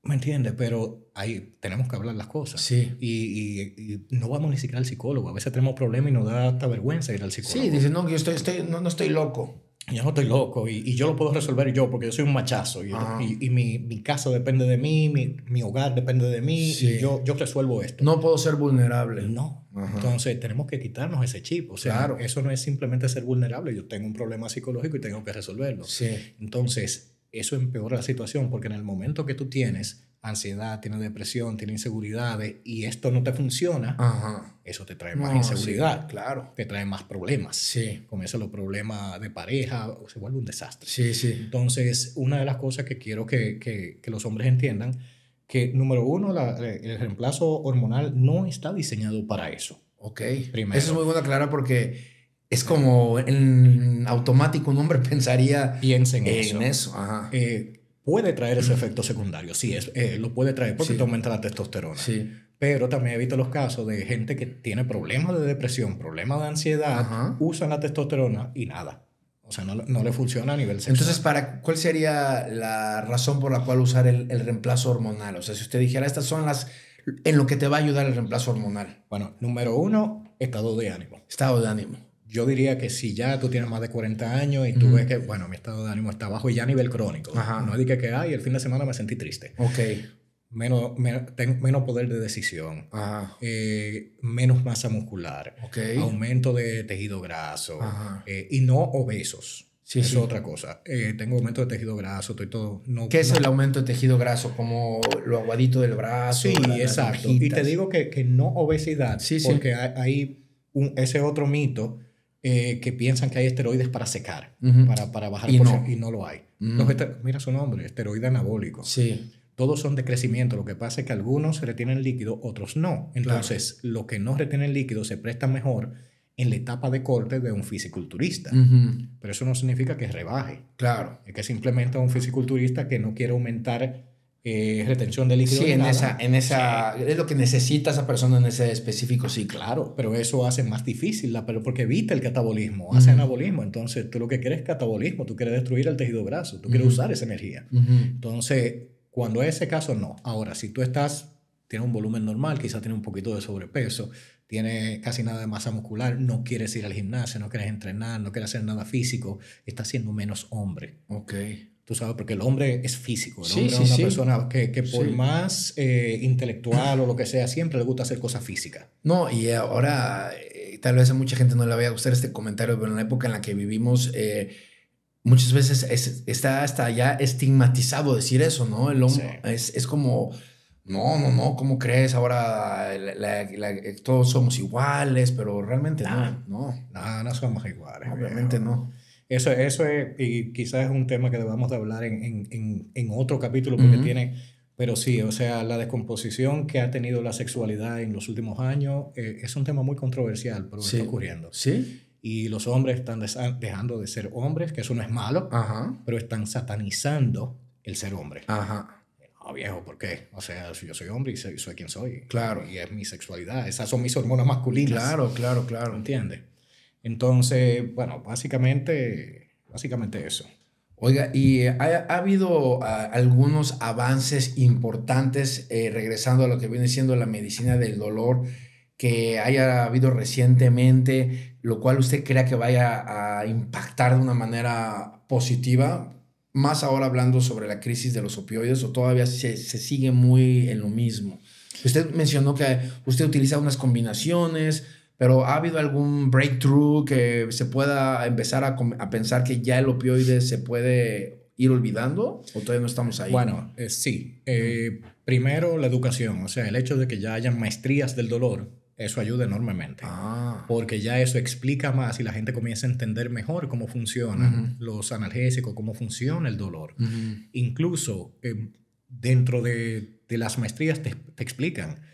¿Me entiendes? Pero ahí tenemos que hablar las cosas. Sí. Y, y- y no vamos ni siquiera al psicólogo. A veces tenemos problemas y nos da hasta vergüenza ir al psicólogo. Sí, dice, no, yo estoy, estoy, no, no estoy loco. yo no estoy loco y, y, yo lo puedo resolver yo porque yo soy un machazo y, mi, mi, casa depende de mí, mi, mi hogar depende de mí y yo, yo resuelvo esto. No puedo ser vulnerable. No. Entonces tenemos que quitarnos ese chip. O sea, claro. eso no es simplemente ser vulnerable. Yo tengo un problema psicológico y tengo que resolverlo. Sí. Entonces, eso empeora la situación porque en el momento que tú tienes ansiedad, tienes depresión, tienes inseguridades y esto no te funciona, Ajá. eso te trae más no, inseguridad, sí, claro. te trae más problemas. Sí. Comienza los problemas de pareja, se vuelve un desastre. Sí, sí. Entonces, una de las cosas que quiero que, que, que los hombres entiendan, que número uno, la, el reemplazo hormonal no está diseñado para eso. Ok. Primero. Eso es muy bueno aclarar porque es como en automático un hombre *laughs* pensaría Piensa en, en eso. eso. Ajá. Eh, puede traer ese efecto secundario, sí, es, eh, lo puede traer porque sí. te aumenta la testosterona. Sí. Pero también he visto los casos de gente que tiene problemas de depresión, problemas de ansiedad, Ajá. usan la testosterona y nada. O sea, no, no, le funciona a nivel sexual. Entonces, para, ¿cuál sería la razón por la cual usar el, el reemplazo hormonal? O sea, si usted dijera, estas son las en lo que te va a ayudar el reemplazo hormonal? Bueno, número uno, estado de ánimo. Estado de ánimo. Yo diría que si ya tú tienes más de 40 años y tú uh -huh. ves que, bueno, mi estado de ánimo está bajo y ya a nivel crónico. Ajá. No es de que, ay, el fin de semana me sentí triste. Ok. Menos, menos, menos poder de decisión, eh, menos masa muscular, okay. aumento de tejido graso eh, y no obesos. Sí, es otra cosa. Eh, tengo aumento de tejido graso, estoy todo... No, ¿Qué no, es el aumento de tejido graso? Como lo aguadito del brazo. Sí, la, exacto. Y te digo que, que no obesidad, sí, porque sí. hay, hay un, ese otro mito eh, que piensan que hay esteroides para secar, uh -huh. para, para bajar y no. y no lo hay. Uh -huh. Los mira su nombre, esteroide anabólico. Sí. Todos son de crecimiento. Lo que pasa es que algunos retienen líquido, otros no. Entonces, claro. lo que no retienen líquido se presta mejor en la etapa de corte de un fisiculturista. Uh -huh. Pero eso no significa que rebaje. Claro. Es que simplemente un fisiculturista que no quiere aumentar eh, retención de líquido. Sí, en esa, en esa sí. es lo que necesita esa persona en ese específico ciclo. Claro, pero eso hace más difícil, la, pero porque evita el catabolismo, hace uh -huh. anabolismo. Entonces, tú lo que quieres es catabolismo, tú quieres destruir el tejido graso, tú quieres uh -huh. usar esa energía. Uh -huh. Entonces, cuando es ese caso, no. Ahora, si tú estás, tienes un volumen normal, quizás tienes un poquito de sobrepeso, tienes casi nada de masa muscular, no quieres ir al gimnasio, no quieres entrenar, no quieres hacer nada físico, estás siendo menos hombre. Ok. Tú sabes, porque el hombre es físico. El sí, hombre sí, es una sí. persona que, que por más eh, intelectual o lo que sea, siempre le gusta hacer cosas físicas. No, y ahora eh, tal vez a mucha gente no le vaya a gustar este comentario, pero en la época en la que vivimos, eh, muchas veces es, está hasta ya estigmatizado decir eso, ¿no? El hombre es, es como... No, no, no, ¿cómo crees? Ahora la, la, la, todos somos iguales, pero realmente nah, no, no. No, no somos iguales. Obviamente no. Eso, eso es, y quizás es un tema que debamos de hablar en, en, en, en otro capítulo porque uh -huh. tiene, pero sí, o sea, la descomposición que ha tenido la sexualidad en los últimos años eh, es un tema muy controversial, pero sí. está ocurriendo. Sí. Y los hombres están dejando de ser hombres, que eso no es malo, Ajá. pero están satanizando el ser hombre. Ajá. Viejo, ¿por qué? O sea, yo soy hombre y soy, soy quien soy. Claro. Y es mi sexualidad. Esas son mis hormonas masculinas. Claro, claro, claro. ¿Entiendes? Entonces, bueno, básicamente, básicamente eso. Oiga, ¿y ha, ha habido uh, algunos avances importantes eh, regresando a lo que viene siendo la medicina del dolor que haya habido recientemente, lo cual usted crea que vaya a impactar de una manera positiva? Más ahora hablando sobre la crisis de los opioides o todavía se, se sigue muy en lo mismo. Usted mencionó que usted utiliza unas combinaciones, pero ¿ha habido algún breakthrough que se pueda empezar a, a, pensar que ya el opioide se puede ir olvidando o todavía no estamos ahí? Bueno, eh, sí. Eh, primero, la educación, o sea, el hecho de que ya hayan maestrías del dolor, eso ayuda enormemente. Ah. Porque ya eso explica más y la gente comienza a entender mejor cómo funcionan uh -huh. los analgésicos, cómo funciona el dolor. Uh -huh. Incluso eh, dentro de, de, las maestrías te, te explican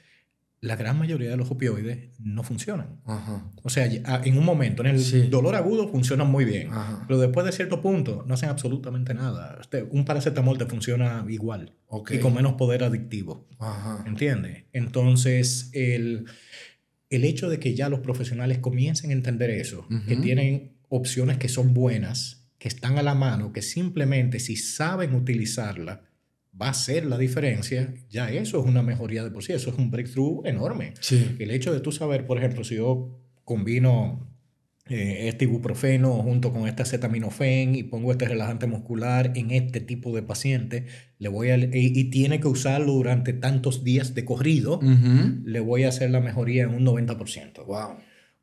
la gran mayoría de los opioides no funcionan. Ajá. O sea, en un momento, en el sí. dolor agudo funcionan muy bien, Ajá. pero después de cierto punto no hacen absolutamente nada. Un paracetamol te funciona igual okay. y con menos poder adictivo. ¿Entiendes? Entonces, el, el hecho de que ya los profesionales comiencen a entender eso, uh -huh. que tienen opciones que son buenas, que están a la mano, que simplemente si saben utilizarla, va a ser la diferencia, ya eso es una mejoría de por sí, eso es un breakthrough enorme. Sí. El hecho de tú saber, por ejemplo, si yo combino eh, este ibuprofeno junto con este acetaminofén y pongo este relajante muscular en este tipo de paciente, le voy a, y, y tiene que usarlo durante tantos días de corrido, le voy a hacer la mejoría en un 90%. Wow.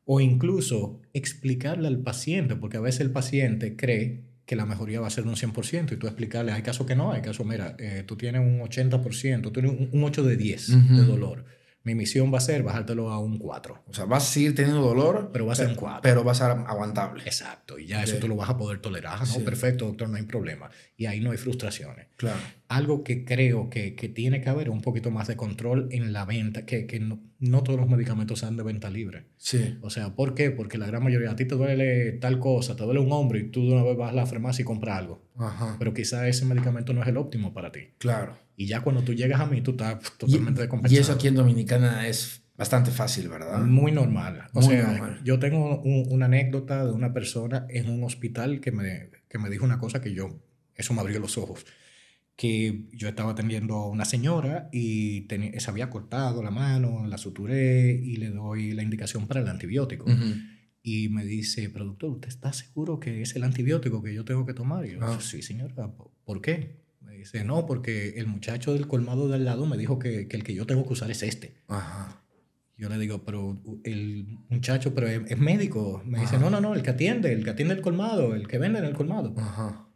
O incluso explicarle al paciente, porque a veces el paciente cree que la mejoría va a ser de un 100% y tú explicarle, hay casos que no, hay casos, mira, eh, tú tienes un 80%, tú tienes un, un 8 de 10 de dolor mi misión va a ser bajártelo a un 4. O sea, vas a seguir teniendo dolor, pero va a ser un 4. Pero va a ser aguantable. Exacto, y ya eso tú lo vas a poder tolerar. ¿no? Perfecto, doctor, no hay problema. Y ahí no hay frustraciones. Claro. Algo que creo que, que tiene que haber un poquito más de control en la venta, que, que no, no, todos los medicamentos sean de venta libre. Sí. O sea, ¿por qué? Porque la gran mayoría, a ti te duele tal cosa, te duele un hombro y tú de una vez vas a la farmacia y compras algo. Ajá. Pero quizá ese medicamento no es el óptimo para ti. Claro. Y ya cuando tú llegas a mí, tú estás totalmente descompensado. Y eso aquí en Dominicana es bastante fácil, ¿verdad? Muy normal. O Muy sea, normal. yo tengo un- una anécdota de una persona en un hospital que me, que me dijo una cosa que yo, eso me abrió los ojos. Que yo estaba atendiendo a una señora y tenía- se había cortado la mano, la suturé y le doy la indicación para el antibiótico. Ujú. Y me dice, pero doctor, ¿usted está seguro que es el antibiótico que yo tengo que tomar? Y yo, Ah. sí, señora, ¿por qué? Dice, no, porque el muchacho del colmado de al lado me dijo que, que el que yo tengo que usar es este. Ajá. Yo le digo, pero el muchacho, pero es, es médico. Me dice, Ajá. no, no, no, el que atiende, el que atiende el colmado, el que vende en el colmado. Ajá.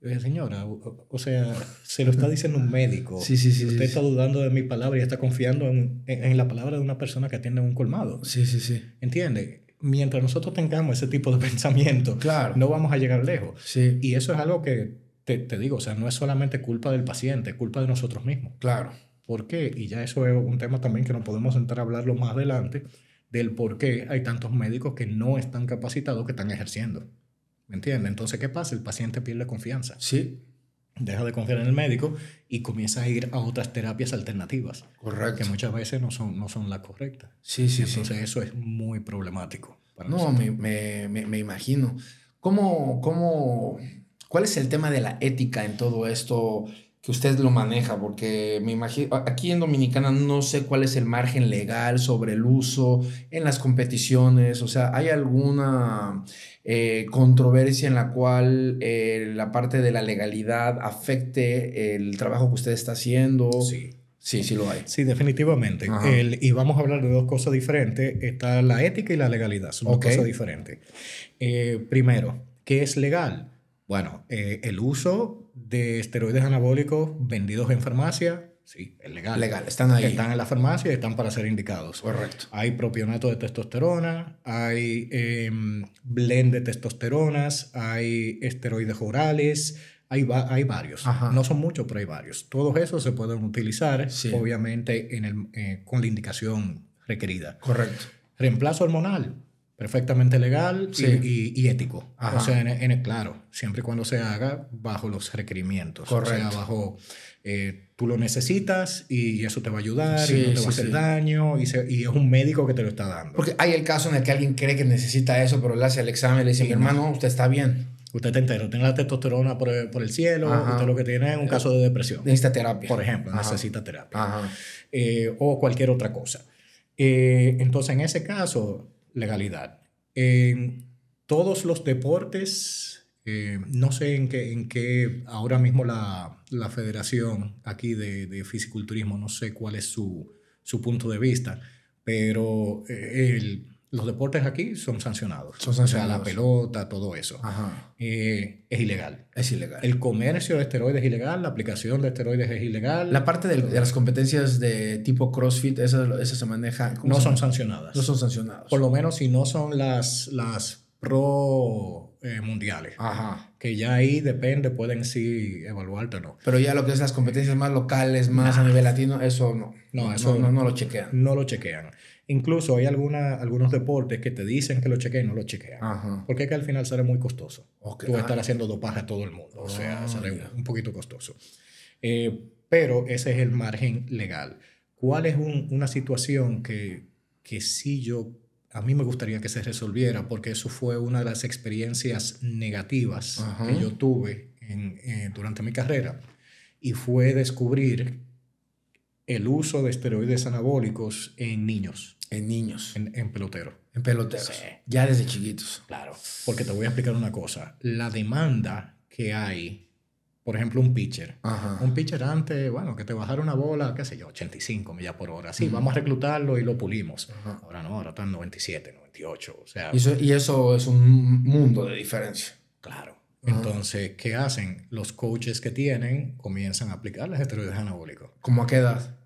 Yo dije, señora, o, o sea, se lo está diciendo un médico. Sí, sí, sí, Usted sí, está dudando de mi palabra y está confiando en, en- en la palabra de una persona que atiende en un colmado. Sí, sí, sí. ¿Entiende? Mientras nosotros tengamos ese tipo de *laughs* pensamiento, Claro. no vamos a llegar lejos. Sí, Y eso es algo que te, te digo, o sea, no es solamente culpa del paciente, es culpa de nosotros mismos. claro. ¿Por qué? Y ya eso es un tema también que nos podemos sentar a hablarlo más adelante, del por qué hay tantos médicos que no están capacitados que están ejerciendo. ¿Me entiendes? Entonces, ¿qué pasa? El paciente pierde confianza, Sí, deja de confiar en el médico y comienza a ir a otras terapias alternativas, correcto. que muchas veces no son, no son las correctas. Sí, sí, sí. Entonces, eso es muy problemático. Para No, me, me, me, me imagino. ¿Cómo, cómo, ¿Cuál es el tema de la ética en todo esto que usted lo maneja? Porque me imagino, aquí en Dominicana no sé cuál es el margen legal sobre el uso en las competiciones. O sea, ¿hay alguna eh, controversia en la cual eh, la parte de la legalidad afecte el trabajo que usted está haciendo? Sí. Sí, sí lo hay. Sí, definitivamente. El- y vamos a hablar de dos cosas diferentes. Está la ética y la legalidad. Son dos cosas diferentes. Eh, primero, ¿qué es legal? Bueno, eh, el uso de esteroides anabólicos vendidos en farmacia, sí, es legal. Legal, están ahí. Están en la farmacia y están para ser indicados. Correcto. Hay propionato de testosterona, hay em, blend de testosteronas, hay esteroides orales, hay, va- hay varios. Ajá. No son muchos, pero hay varios. Todos esos se pueden utilizar, Sí. obviamente, en el, eh, con la indicación requerida. Correcto. Reemplazo hormonal, perfectamente legal y- Sí. y, y ético. Ajá. O sea, en, en- claro, siempre y cuando se haga bajo los requerimientos. O Correcto. sea, bajo, eh, tú lo necesitas y eso te va a ayudar Sí, y no te sí, va a hacer daño y, se- y es un médico que te lo está dando. Porque hay el caso en el que alguien cree que necesita eso, pero le hace el examen y le dice, mi no. hermano, usted está bien, Usted está entero, tiene la testosterona por el, por el cielo, Ajá. usted lo que tiene es un caso de depresión, necesita terapia. por ejemplo, Ajá. necesita terapia. Eh, o cualquier otra cosa. Eh, entonces, en ese caso, legalidad. En todos los deportes, eh, no sé en qué, en qué ahora mismo la, la federación aquí de, de fisiculturismo, no sé cuál es su, su punto de vista, pero eh, el- los deportes aquí son sancionados. Son O sea, sancionados. la pelota, todo eso. Ajá. Eh, es ilegal. Es ilegal. El comercio de esteroides es ilegal, la aplicación de esteroides es ilegal. La parte del- de, las competencias de tipo CrossFit, esa, esa se maneja. ¿cómo no se son sancionadas. No son sancionados. Por lo menos si no son las, las pro eh, mundiales. Ajá. Que ya ahí depende, pueden sí evaluarte o no. Pero ya lo que es las competencias más locales, más a nivel latino, eso no. No, eso no, no lo chequean. No lo chequean. Incluso hay alguna, algunos deportes que te dicen que lo chequeen y no lo chequean. Ajá. Porque es que al final sale muy costoso. Ok. Tú vas a Ah. estar haciendo dopaje a todo el mundo. O sea, Ah, sale ya. un poquito costoso. Eh, pero ese es el margen legal. ¿Cuál es un- una situación que, que sí yo, a mí me gustaría que se resolviera? Porque eso fue una de las experiencias negativas Ajá. que yo tuve en- eh, durante mi carrera. Y fue descubrir el uso de esteroides anabólicos en niños, En niños. en, en peloteros. En peloteros. Ya desde chiquitos. Claro. Porque te voy a explicar una cosa. La demanda que hay, por ejemplo, un pitcher. Un pitcher antes, bueno, que te bajara una bola, qué sé yo, 85 millas por hora. Sí, vamos a reclutarlo y lo pulimos. Ahora no, ahora están 97, 98. O sea, y eso, y eso es un mundo de diferencia. Claro. Entonces, ¿qué hacen? Los coaches que tienen comienzan a aplicar los esteroides anabólicos. ¿Cómo a qué edad?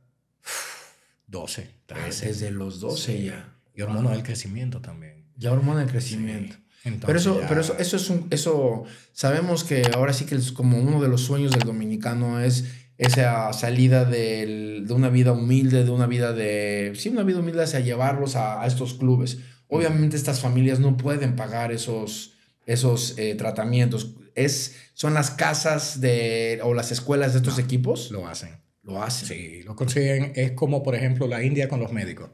12, 13. Ah, desde los 12 ya. Y hormona del crecimiento también. Ya hormona del crecimiento. pero eso, pero eso, eso es un, eso sabemos que ahora sí que es como uno de los sueños del dominicano es esa salida de una vida humilde, de una vida de, sí, una vida humilde hacia llevarlos a, a estos clubes. Obviamente estas familias no pueden pagar esos, esos eh, tratamientos. Es, ¿Son las casas de, o las escuelas de estos equipos? Lo hacen. Lo hacen. Sí, lo consiguen. Es como, por ejemplo, la India con los médicos.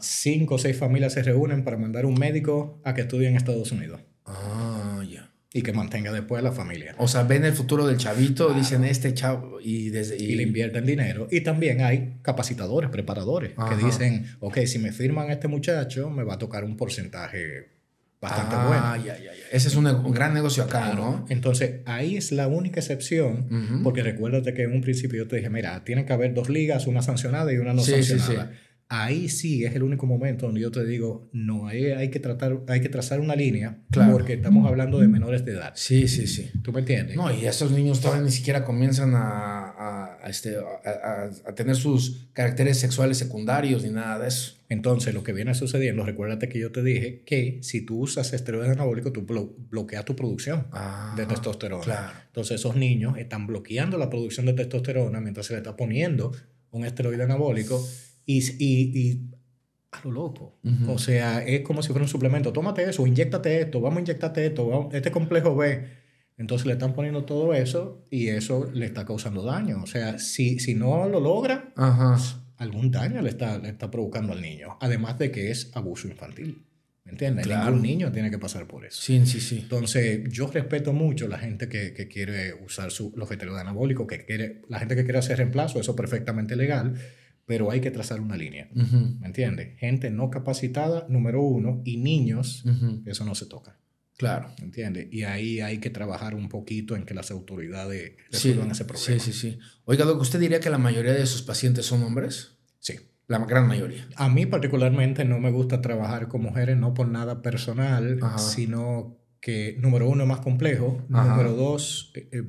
Cinco o seis familias se reúnen para mandar un médico a que estudie en Estados Unidos. Ah, ya. Y que mantenga después la familia. O sea, ven el futuro del chavito, dicen este chavo y, desde, y... le invierten dinero. Y también hay capacitadores, preparadores, que dicen, ok, si me firman a este muchacho, me va a tocar un porcentaje bastante ah, bueno. Ya, ya, ya. Ese es un, gran negocio acá, ¿no? Entonces, ahí es la única excepción, porque recuérdate que en un principio yo te dije, mira, tienen que haber dos ligas, una sancionada y una no sancionada. Ahí sí es el único momento donde yo te digo, no, hay, hay que, tratar, hay que trazar una línea, porque estamos hablando de menores de edad. Sí, sí, sí. ¿Tú me entiendes? No, y esos niños todavía ni siquiera comienzan a, a, este, a, a tener sus caracteres sexuales secundarios ni nada de eso. Entonces, lo que viene sucediendo, recuérdate que yo te dije que si tú usas esteroides anabólicos, tú bloqueas tu producción ah, de testosterona. Entonces, esos niños están bloqueando la producción de testosterona mientras se le está poniendo un esteroide anabólico y, y, a lo loco. O sea, es como si fuera un suplemento. Tómate eso, inyectate esto, vamos a inyectarte esto, este complejo B. Entonces le están poniendo todo eso y eso le está causando daño. O sea, si, si no lo logra, algún daño le está, le está provocando al niño. Además de que es abuso infantil. ¿Me entiendes? Claro. Ningún niño tiene que pasar por eso. Sí, sí, sí. Entonces, yo respeto mucho la gente que, que quiere usar su, los esteroides anabólicos, que quiere, la gente que quiere hacer reemplazo, eso es perfectamente legal, pero hay que trazar una línea. ¿Me entiendes? Gente no capacitada, número uno, y niños, eso no se toca. Claro. ¿Entiendes? Y ahí hay que trabajar un poquito en que las autoridades resuelvan ese problema. Sí, sí, sí. Oiga, Doc, ¿usted diría que la mayoría de sus pacientes son hombres? Sí. La gran mayoría. A mí particularmente no me gusta trabajar con mujeres, no por nada personal, sino que, número uno, es más complejo. Número dos, eh, eh,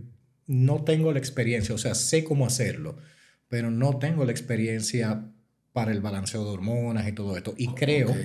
no tengo la experiencia, o sea, sé cómo hacerlo, pero no tengo la experiencia para el balanceo de hormonas y todo esto. Y creo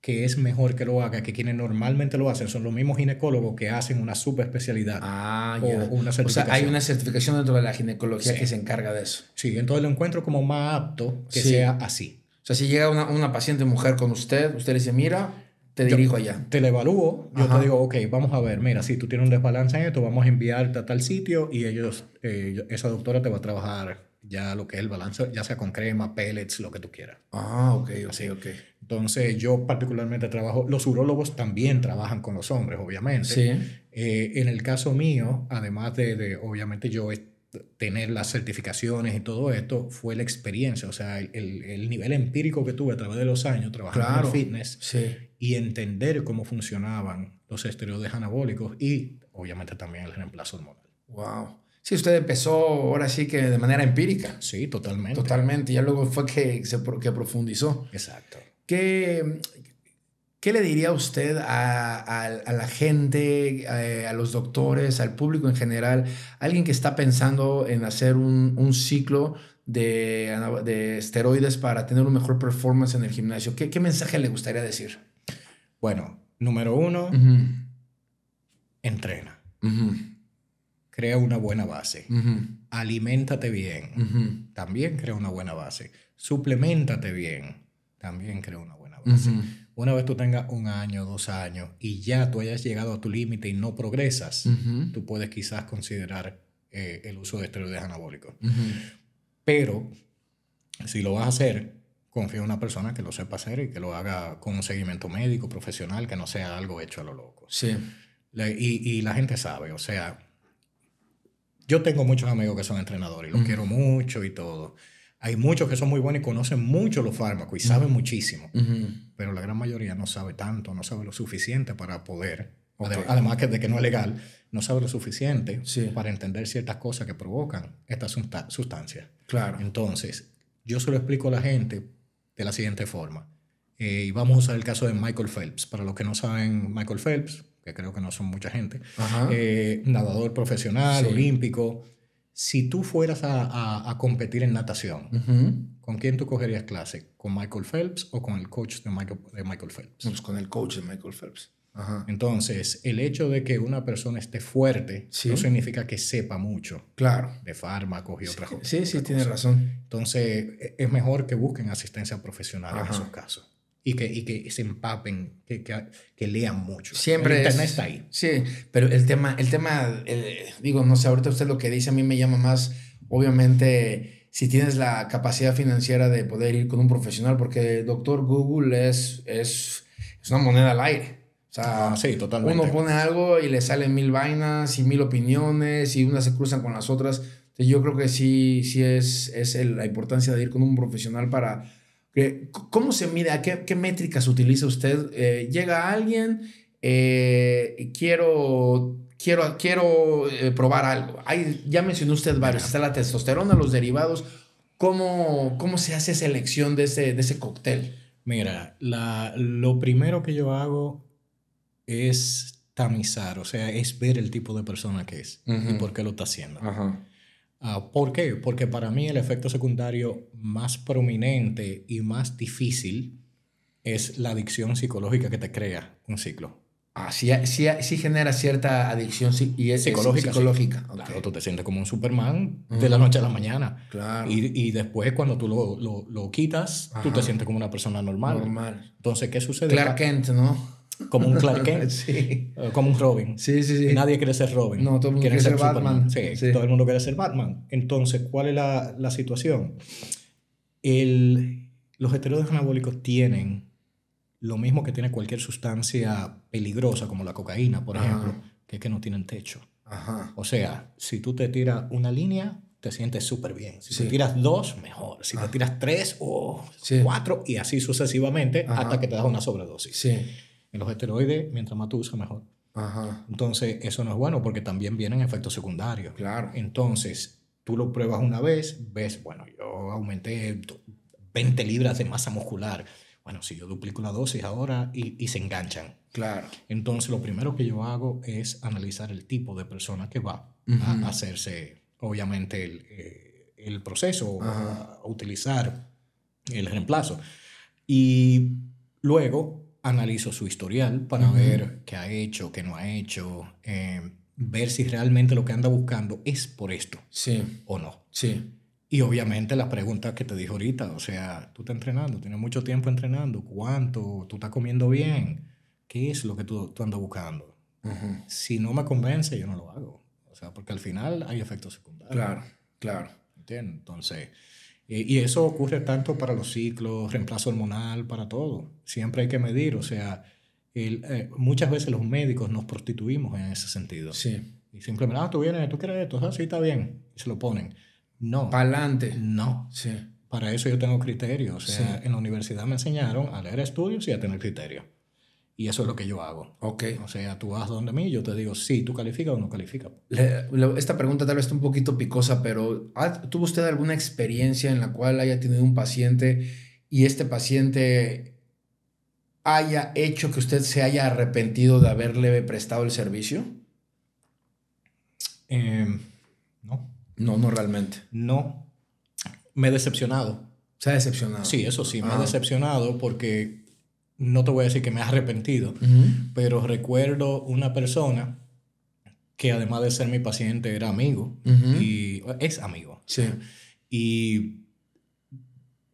que es mejor que lo haga que quienes normalmente lo hacen son los mismos ginecólogos que hacen una subespecialidad ah, o una certificación. O sea, hay una certificación dentro de la ginecología que se encarga de eso. Sí, entonces lo encuentro como más apto que sea así. O sea, si llega una, una, paciente mujer con usted, usted le dice, mira, te dirijo allá. Te le evalúo, yo te digo, ok, vamos a ver, mira, si tú tienes un desbalance en esto, vamos a enviarte a tal sitio y ellos, eh, esa doctora te va a trabajar ya lo que es el balance, ya sea con crema, pellets, lo que tú quieras. Ah, ok, ok, ok. Entonces, yo particularmente trabajo, los urólogos también trabajan con los hombres, obviamente. Sí. Eh, en el caso mío, además de, de, obviamente, yo tener las certificaciones y todo esto, fue la experiencia, o sea, el, el nivel empírico que tuve a través de los años trabajando en fitness sí. y entender cómo funcionaban los esteroides anabólicos y, obviamente, también el reemplazo hormonal. Wow. Sí, usted empezó ahora sí que de manera empírica. Sí, totalmente. Totalmente. Ya luego fue que, se, que profundizó. Exacto. ¿Qué, qué le diría usted a, a, la gente, eh, a, los doctores, al público en general, alguien que está pensando en hacer un, un ciclo de, de, esteroides para tener un mejor performance en el gimnasio? ¿Qué, qué mensaje le gustaría decir? Bueno, número uno, entrena crea una buena base. Aliméntate bien, también crea una buena base. Suplementate bien, también crea una buena base. Una vez tú tengas un año, dos años y ya tú hayas llegado a tu límite y no progresas, tú puedes quizás considerar eh, el uso de esteroides anabólicos. Pero si lo vas a hacer, confía en una persona que lo sepa hacer y que lo haga con un seguimiento médico, profesional, que no sea algo hecho a lo loco. Sí. y, y la gente sabe, o sea, yo tengo muchos amigos que son entrenadores y los quiero mucho y todo. Hay muchos que son muy buenos y conocen mucho los fármacos y saben muchísimo, pero la gran mayoría no sabe tanto, no sabe lo suficiente para poder, además que de que no es legal, no sabe lo suficiente para entender ciertas cosas que provocan estas sustancias. Claro. Entonces, yo se lo explico a la gente de la siguiente forma. Eh, y vamos a usar el caso de Michael Phelps. Para los que no saben, Michael Phelps, que creo que no son mucha gente, eh, nadador profesional, olímpico. Si tú fueras a, a, competir en natación, ¿con quién tú cogerías clase? ¿Con Michael Phelps o con el coach de Michael, de Michael Phelps? Pues con el coach de Michael Phelps. Entonces, el hecho de que una persona esté fuerte no significa que sepa mucho claro. de fármacos y otras cosas. Sí, sí, tienes razón. Entonces, e, es mejor que busquen asistencia profesional en esos casos. Y que, y que se empapen, que, que, lean mucho. Siempre el Internet está ahí. Sí, pero el tema, el tema digo, no sé, ahorita usted lo que dice a mí me llama más, obviamente, si tienes la capacidad financiera de poder ir con un profesional, porque el doctor Google es, es, es una moneda al aire. O sea, ah, sí, totalmente. uno pone algo y le salen mil vainas y mil opiniones y unas se cruzan con las otras. Entonces yo creo que sí, sí es, es la importancia de ir con un profesional para... ¿Cómo se mide? ¿A qué, qué métricas utiliza usted? Eh, llega alguien, eh, quiero, quiero, quiero eh, probar algo. Hay, ya mencionó usted varios. Está la testosterona, los derivados. ¿Cómo, cómo se hace selección de ese, de ese cóctel? Mira, la, lo primero que yo hago es tamizar, o sea, es ver el tipo de persona que es y por qué lo está haciendo. Ah, ¿Por qué? Porque para mí el efecto secundario más prominente y más difícil es la adicción psicológica que te crea un ciclo. Ah, sí, sí, genera cierta adicción y es psicológica. psicológica. Claro, tú te sientes como un Superman de la noche a la mañana. Claro. Y, y después, cuando tú lo, lo, lo quitas, tú te sientes como una persona normal. Normal. Entonces, ¿qué sucede? Clark Kent, ¿no? Como un Clark Kent, *laughs* sí. como un Robin. Sí, sí, sí. Nadie quiere ser Robin. No, todo el mundo quiere, ser, Batman. Sí, todo el mundo quiere ser Batman. Entonces, ¿cuál es la, la situación? El, los esteroides anabólicos tienen lo mismo que tiene cualquier sustancia peligrosa, como la cocaína, por ejemplo, que es que no tienen techo. Ajá. O sea, si tú te tiras una línea, te sientes súper bien. Si te tiras dos, mejor. Si te tiras tres o cuatro, y así sucesivamente, hasta que te das una sobredosis. Sí. En los esteroides, mientras más tú usas, mejor. Ajá. Entonces, eso no es bueno porque también vienen efectos secundarios. Claro. Entonces, tú lo pruebas una vez, ves, bueno, yo aumenté 20 libras de masa muscular. Bueno, si yo duplico la dosis ahora y, y se enganchan. Claro. Entonces, lo primero que yo hago es analizar el tipo de persona que va a hacerse, obviamente, el, eh, el proceso, a utilizar el reemplazo. Y luego analizo su historial para ver qué ha hecho, qué no ha hecho, eh, ver si realmente lo que anda buscando es por esto sí. o no. Sí. Y obviamente las preguntas que te dije ahorita, o sea, tú estás entrenando, tienes mucho tiempo entrenando, ¿cuánto? ¿Tú estás comiendo bien? ¿Qué es lo que tú, tú andas buscando? Si no me convence, yo no lo hago. O sea, porque al final hay efectos secundarios. Claro, claro. ¿Entiendes? Entonces, y eso ocurre tanto para los ciclos, reemplazo hormonal, para todo. Siempre hay que medir, o sea, eh, muchas veces los médicos nos prostituimos en ese sentido. Sí. Y simplemente, ah, tú vienes, tú quieres esto, ah, sí, está bien, y se lo ponen. No. Para adelante. No. Sí. Para eso yo tengo criterios. O sea, en la universidad me enseñaron a leer estudios y a tener criterios. Y eso es lo que yo hago. Ok. O sea, tú vas donde mí, yo te digo, sí, tú calificas o no calificas. esta pregunta tal vez está un poquito picosa, pero ¿tuvo usted alguna experiencia en la cual haya tenido un paciente y este paciente haya hecho que usted se haya arrepentido de haberle prestado el servicio? Em, no. No, no realmente. No. Me he decepcionado. Se ha decepcionado. Sí, eso sí, me he decepcionado porque no te voy a decir que me he arrepentido, pero recuerdo una persona que además de ser mi paciente era amigo y es amigo. Sí. Y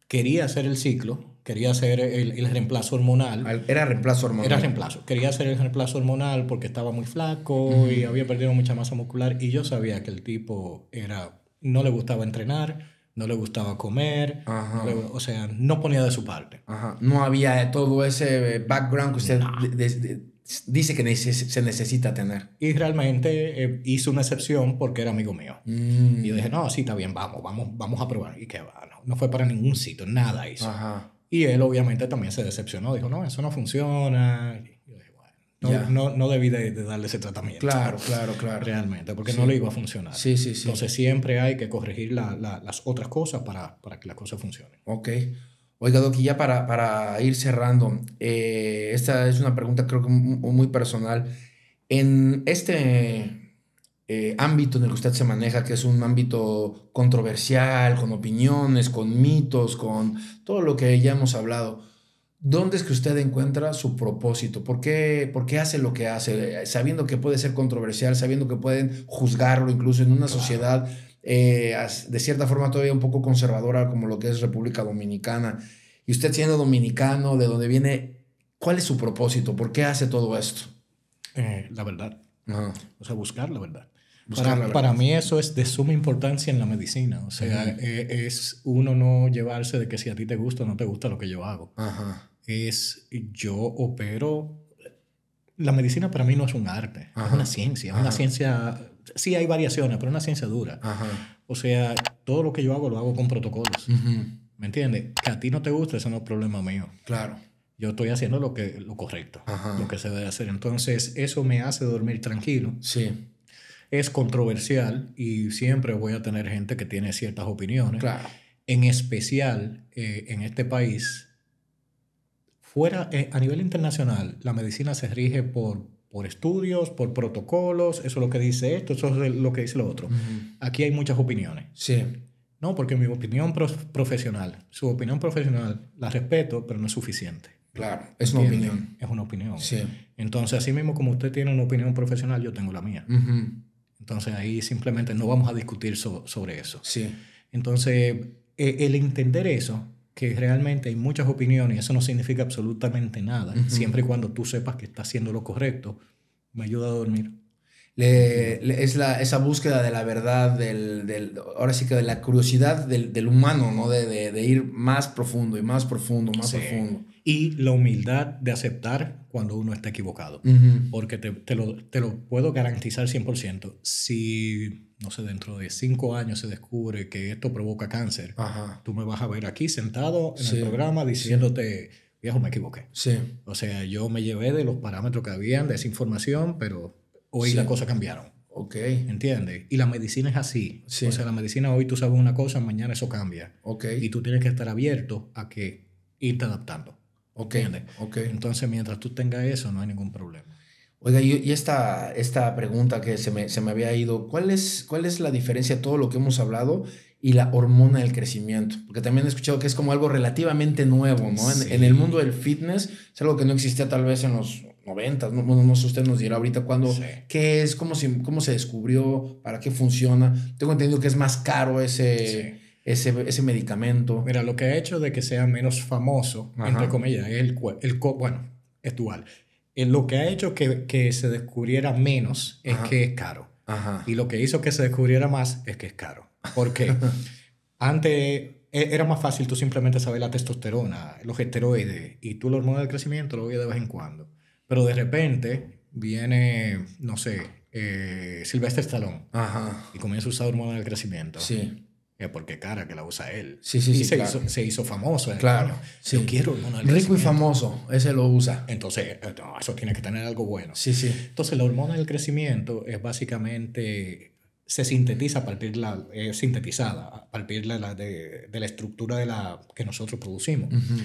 quería hacer el ciclo, quería hacer el, reemplazo hormonal. Era reemplazo hormonal. Era reemplazo. Quería hacer el reemplazo hormonal porque estaba muy flaco y había perdido mucha masa muscular y yo sabía que el tipo era no le gustaba entrenar no le gustaba comer, o sea, no ponía de su parte. No había todo ese background que usted dice que se necesita tener. Y realmente eh, hice una excepción porque era amigo mío. Mm. Y yo dije, no, sí, está bien, vamos, vamos, vamos a probar. Y que va, no, no fue para ningún sitio, nada hizo. Ajá. Y él obviamente también se decepcionó, dijo, no, eso no funciona. Y yo dije, bueno, Ya. no, no, no debí de, de darle ese tratamiento. Claro, claro, claro. Realmente, porque Sí. no le iba a funcionar. Sí, sí, sí. Entonces siempre hay que corregir la- la- las otras cosas para, para que las cosas funcionen. Ok. Oiga, Doc, y ya para, para ir cerrando, eh, esta es una pregunta creo que mu- muy personal. En este eh, ámbito en el que usted se maneja, que es un ámbito controversial, con opiniones, con mitos, con todo lo que ya hemos hablado, ¿dónde es que usted encuentra su propósito? ¿Por qué, por qué hace lo que hace? Eh, Sabiendo que puede ser controversial, sabiendo que pueden juzgarlo incluso en una sociedad eh, de cierta forma todavía un poco conservadora como lo que es República Dominicana. Y usted siendo dominicano, de donde viene, ¿cuál es su propósito? ¿Por qué hace todo esto? Eh, la verdad. Ajá. O sea, buscar la verdad. Buscar para, la verdad. para mí eso es de suma importancia en la medicina. O sea, eh, es uno no llevarse de que si a ti te gusta o no te gusta lo que yo hago. Ajá. Es yo opero... La medicina para mí no es un arte, Ajá. es una ciencia. Ajá. una ciencia... Sí hay variaciones, pero es una ciencia dura. Ajá. O sea, todo lo que yo hago lo hago con protocolos. ¿Me entiendes? Que a ti no te gusta, eso no es problema mío. Claro. Yo estoy haciendo lo, que, lo correcto, lo que se debe hacer. Entonces, eso me hace dormir tranquilo. Sí. Es controversial y siempre voy a tener gente que tiene ciertas opiniones. Claro. En especial eh, en este país, fuera, eh, a nivel internacional, la medicina se rige por, por estudios, por protocolos, eso es lo que dice esto, eso es lo que dice lo otro. Aquí hay muchas opiniones. Sí. No, porque mi opinión prof- profesional, su opinión profesional, la respeto, pero no es suficiente. Claro. Es una opinión. Es una opinión. Sí. Entonces, así mismo como usted tiene una opinión profesional, yo tengo la mía. Entonces, ahí simplemente no vamos a discutir so- sobre eso. Sí. Entonces, e- el entender eso, que realmente hay muchas opiniones y eso no significa absolutamente nada, Ujú. siempre y cuando tú sepas que estás haciendo lo correcto, me ayuda a dormir. Le- le- es la, esa búsqueda de la verdad, del, del- ahora sí que de la curiosidad del, del humano, ¿no? De, de- de ir más profundo y más profundo, más Sí. profundo. Y la humildad de aceptar cuando uno está equivocado. Ujú. Porque te, te lo, te lo puedo garantizar 100%. Si, no sé, dentro de cinco años se descubre que esto provoca cáncer, Ajá. tú me vas a ver aquí sentado en Sí, el programa diciéndote, viejo, me equivoqué. Sí. O sea, yo me llevé de los parámetros que habían, de esa información, pero hoy Sí. las cosas cambiaron. Ok. ¿Entiendes? Y la medicina es así. Sí. O sea, la medicina hoy tú sabes una cosa, mañana eso cambia. Ok. Y tú tienes que estar abierto a que irte adaptando. Ok. ¿Entiendes? Ok. Entonces, mientras tú tengas eso, no hay ningún problema. Oiga, y, esta, esta pregunta que se me, se me había ido, ¿cuál es, ¿cuál es la diferencia de todo lo que hemos hablado y la hormona del crecimiento? Porque también he escuchado que es como algo relativamente nuevo, ¿no? En, Sí. en el mundo del fitness es algo que no existía tal vez en los 90, no, Bueno, no sé, usted nos dirá ahorita cuándo, Sí. qué es, cómo se, cómo se descubrió, para qué funciona. Tengo entendido que es más caro ese, ese, ese medicamento. Mira, lo que ha hecho de que sea menos famoso, Ajá. entre comillas, es el, el bueno, es dual. Lo que ha hecho que, que se descubriera menos es Ajá. que es caro. Ajá. Y lo que hizo que se descubriera más es que es caro. Porque *laughs* antes e- era más fácil tú simplemente saber la testosterona, los esteroides, y tú la hormona del crecimiento lo veías de vez en cuando. Pero de repente viene, no sé, eh, Sylvester Stallone Ajá. y comienza a usar hormona del crecimiento. Sí. Es porque cara que la usa él. Sí, sí, y sí, se, claro. hizo, se hizo famoso. eh, Claro, sí. Yo quiero Rico y famoso, ese lo usa. Entonces, eh, no, eso tiene que tener algo bueno. Sí, sí. Entonces, la hormona del crecimiento es básicamente, se sintetiza a partir de la, es sintetizada a partir de la, de, de la estructura de la, que nosotros producimos. Ujú.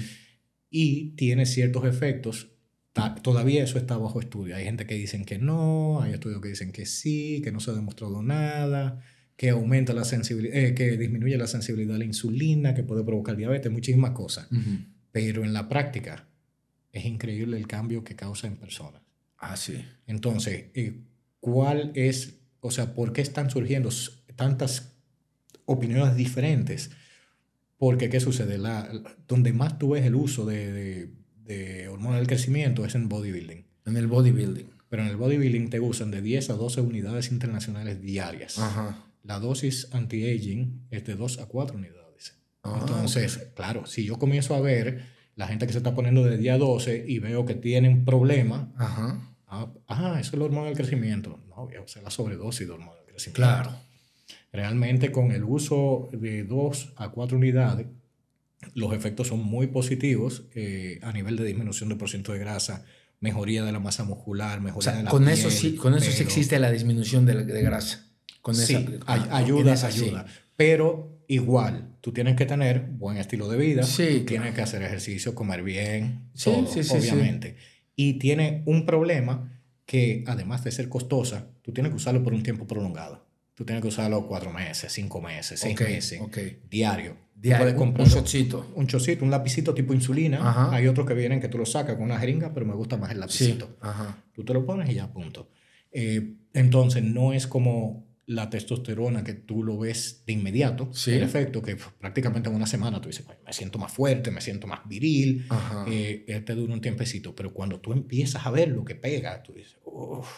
Y tiene ciertos efectos. Ta- Todavía eso está bajo estudio. Hay gente que dicen que no, hay estudios que dicen que sí, que no se ha demostrado nada, que aumenta la sensibilidad, eh, que disminuye la sensibilidad a la insulina, que puede provocar diabetes, muchísimas cosas. Ujú. Pero en la práctica es increíble el cambio que causa en personas. Ah, sí. Entonces, eh, ¿cuál es, o sea, por qué están surgiendo tantas opiniones diferentes? Porque, ¿qué sucede? La, donde más tú ves el uso de, de, de hormona del crecimiento es en bodybuilding. En el bodybuilding. Pero en el bodybuilding te usan de 10 a 12 unidades internacionales diarias. Ajá. La dosis anti-aging es de 2 a 4 unidades. Ah, Entonces, claro, si yo comienzo a ver la gente que se está poniendo de día 12 y veo que tienen problemas, Ajá. Ah, ah, eso es la hormona del crecimiento. No, esa es la sobredosis de hormona del crecimiento. Claro. Realmente con el uso de 2 a 4 unidades, los efectos son muy positivos eh, a nivel de disminución del porcentaje de grasa, mejoría de la masa muscular, mejoría O sea, de la con piel, eso sí, con eso sí existe la disminución de, la- de grasa. Con Sí, esa, ay- ayuda, esa sí. ayuda. Pero igual, tú tienes que tener buen estilo de vida, Sí, tú claro. tienes que hacer ejercicio, comer bien, Sí, todo, sí, sí, sí. obviamente. Y tiene un problema que además de ser costosa, tú tienes que usarlo por un tiempo prolongado. Tú tienes que usarlo cuatro meses, cinco meses, seis Ok, meses, ok. diario. Diario, un, un shotcito. un chocito, un lapicito tipo insulina. Ajá. Hay otros que vienen que tú lo sacas con una jeringa, pero me gusta más el Sí. lapicito. Ajá. Tú te lo pones y ya, punto. Eh, entonces, no es como la testosterona que tú lo ves de inmediato. Sí. El efecto que prácticamente en una semana tú dices, "Ay, me siento más fuerte, me siento más viril. Eh, eh, te dura un tiempecito. Pero cuando tú empiezas a ver lo que pega, tú dices, uff.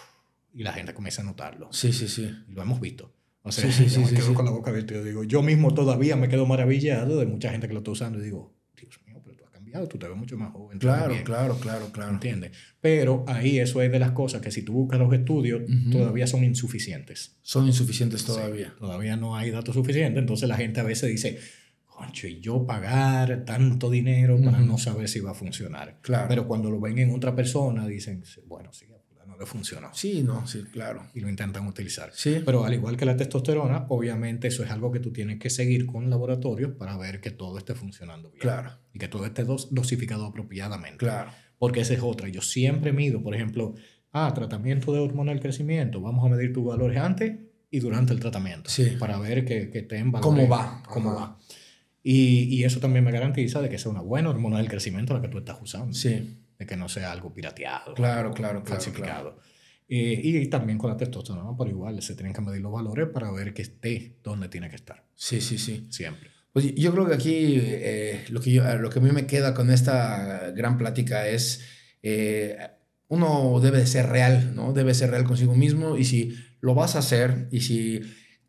Y la gente comienza a notarlo. Sí, sí, sí. Lo hemos visto. O sea, Sí, sí, yo me quedo con la boca abierta yo digo, yo mismo todavía me quedo maravillado de mucha gente que lo está usando y digo, Dios mío, pero tú has cambiado, tú te ves mucho más joven. tú te ves Claro, bien". claro, claro, claro. ¿Entiendes? Pero ahí eso es de las cosas que si tú buscas los estudios, todavía son insuficientes. Son insuficientes Sí, todavía. todavía no hay datos suficientes. Entonces la gente a veces dice, concho, y yo pagar tanto dinero para no saber si va a funcionar. Claro. Pero cuando lo ven en otra persona, dicen, bueno, sí, no le funcionó. Sí, no, sí, claro. Y lo intentan utilizar. Sí. Pero al igual que la testosterona, obviamente eso es algo que tú tienes que seguir con laboratorios para ver que todo esté funcionando bien. Claro, Y que todo esté dos- dosificado apropiadamente. claro. Porque esa es otra. Yo siempre mido, por ejemplo, ah, tratamiento de hormona del crecimiento. Vamos a medir tus valores antes y durante el tratamiento. Sí. Para ver que, que estén valores. ¿Cómo va? Cómo Ajá. va. Y, y eso también me garantiza de que sea una buena hormona del crecimiento la que tú estás usando. Sí, De que no sea algo pirateado. Claro, claro, claro, Falsificado. Eh, y también con la testosterona, por igual, se tienen que medir los valores para ver que esté donde tiene que estar. sí, sí, sí. Siempre. Pues yo creo que aquí eh, lo, que yo- lo que a mí me queda con esta gran plática es, eh, uno debe de ser real, ¿no? Debe ser real consigo mismo y si lo vas a hacer y si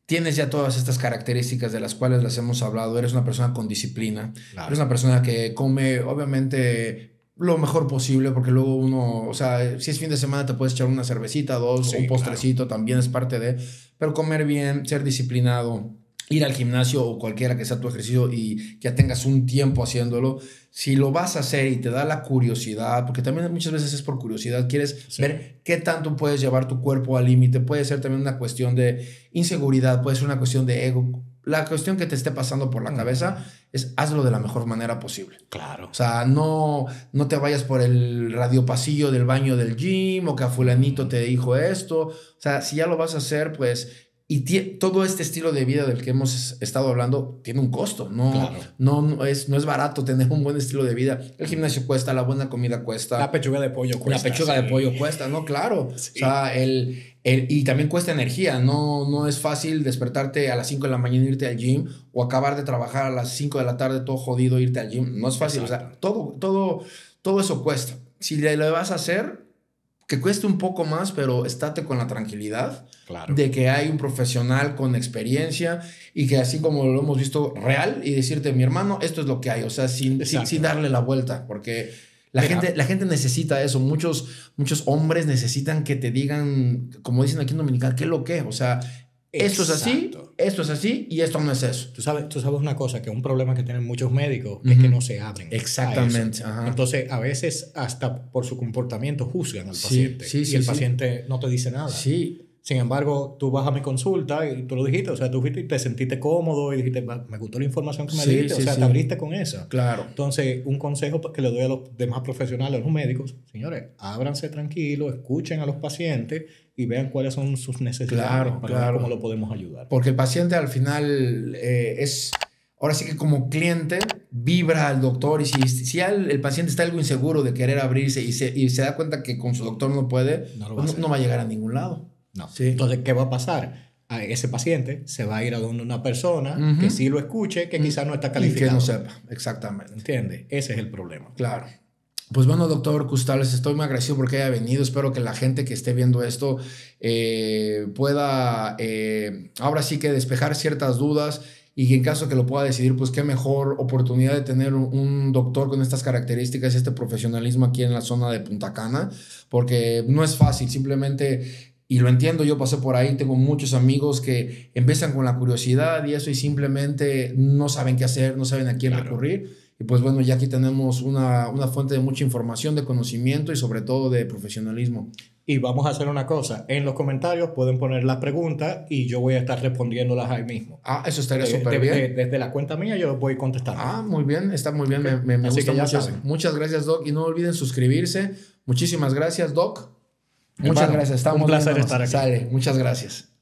tienes ya todas estas características de las cuales las hemos hablado, eres una persona con disciplina, Claro. eres una persona que come obviamente lo mejor posible porque luego uno, o sea, si es fin de semana te puedes echar una cervecita, dos, Sí, un postrecito, también es parte de, pero comer bien, ser disciplinado, ir al gimnasio o cualquiera que sea tu ejercicio y ya tengas un tiempo haciéndolo, si lo vas a hacer y te da la curiosidad, porque también muchas veces es por curiosidad, quieres Sí. ver qué tanto puedes llevar tu cuerpo al límite, puede ser también una cuestión de inseguridad, puede ser una cuestión de ego. La cuestión que te esté pasando por la cabeza es hazlo de la mejor manera posible. Claro. O sea, no, no te vayas por el radiopasillo del baño del gym o que a fulanito te dijo esto. O sea, si ya lo vas a hacer, pues... Y todo este estilo de vida del que hemos estado hablando tiene un costo. No, Claro. no, no, es, no es barato tener un buen estilo de vida. El gimnasio cuesta, la buena comida cuesta. La pechuga de pollo La cuesta. pechuga sí. de pollo cuesta, ¿no? Claro. *laughs* Sí. O sea, el, el- y también cuesta energía. No, no es fácil despertarte a las 5 de la mañana e irte al gym o acabar de trabajar a las 5 de la tarde todo jodido e irte al gym. No es fácil. O sea, Exacto. todo, todo, todo eso cuesta. Si le, lo vas a hacer, que cueste un poco más, pero estate con la tranquilidad Claro. de que hay un profesional con experiencia y que así como lo hemos visto real y decirte, mi hermano, esto es lo que hay, o sea, sin, sin, darle la vuelta, porque la Mira. gente, la gente necesita eso, muchos, muchos hombres necesitan que te digan, como dicen aquí en Dominicana, ¿qué es lo que? O sea, esto es así, esto es así y esto no es eso. Tú sabes, tú sabes una cosa, que un problema que tienen muchos médicos es que no se abren. Exactamente. Entonces, a veces hasta por su comportamiento juzgan al Sí, paciente. sí, y sí, el paciente no te dice nada. Sí, Sin embargo, tú vas a mi consulta y tú lo dijiste, o sea, tú fuiste y te sentiste cómodo y dijiste, "Va, me gustó la información que me sí, o sea, te abriste con eso. claro. Entonces, un consejo que le doy a los demás profesionales, a los médicos, señores, ábranse tranquilos, escuchen a los pacientes y vean cuáles son sus necesidades Claro, para claro. ver cómo lo podemos ayudar. Porque el paciente al final eh, es, ahora sí que como cliente, vibra al doctor y si, si al- el paciente está algo inseguro de querer abrirse y se, y se da cuenta que con su doctor no puede, No va a pues no, va a llegar a ningún lado. No. Sí. Entonces, ¿qué va a pasar? A ese paciente se va a ir a donde una persona Ujú. que sí lo escuche, que quizás no está Y que calificado. no sepa, exactamente. ¿Entiendes? Ese es el problema. Claro. Pues bueno, doctor Custales, estoy muy agradecido porque haya venido. Espero que la gente que esté viendo esto eh, pueda eh, ahora sí que despejar ciertas dudas y que en caso que lo pueda decidir, pues qué mejor oportunidad de tener un doctor con estas características, este profesionalismo aquí en la zona de Punta Cana, porque no es fácil, simplemente, y lo entiendo, yo pasé por ahí, tengo muchos amigos que empiezan con la curiosidad y eso y simplemente no saben qué hacer, no saben a quién recurrir. Y pues bueno, ya aquí tenemos una, una fuente de mucha información, de conocimiento y sobre todo de profesionalismo. Y vamos a hacer una cosa. En los comentarios pueden poner las preguntas y yo voy a estar respondiéndolas ahí mismo. Ah, eso estaría súper bien. desde la cuenta mía yo voy contestando. Ah, muy bien. Está muy bien. Me, me, me gusta mucho. Muchas gracias, Doc. Y no olviden suscribirse. Muchísimas gracias, Doc. Muchas gracias. Estamos un placer estar aquí. Sale. Muchas gracias.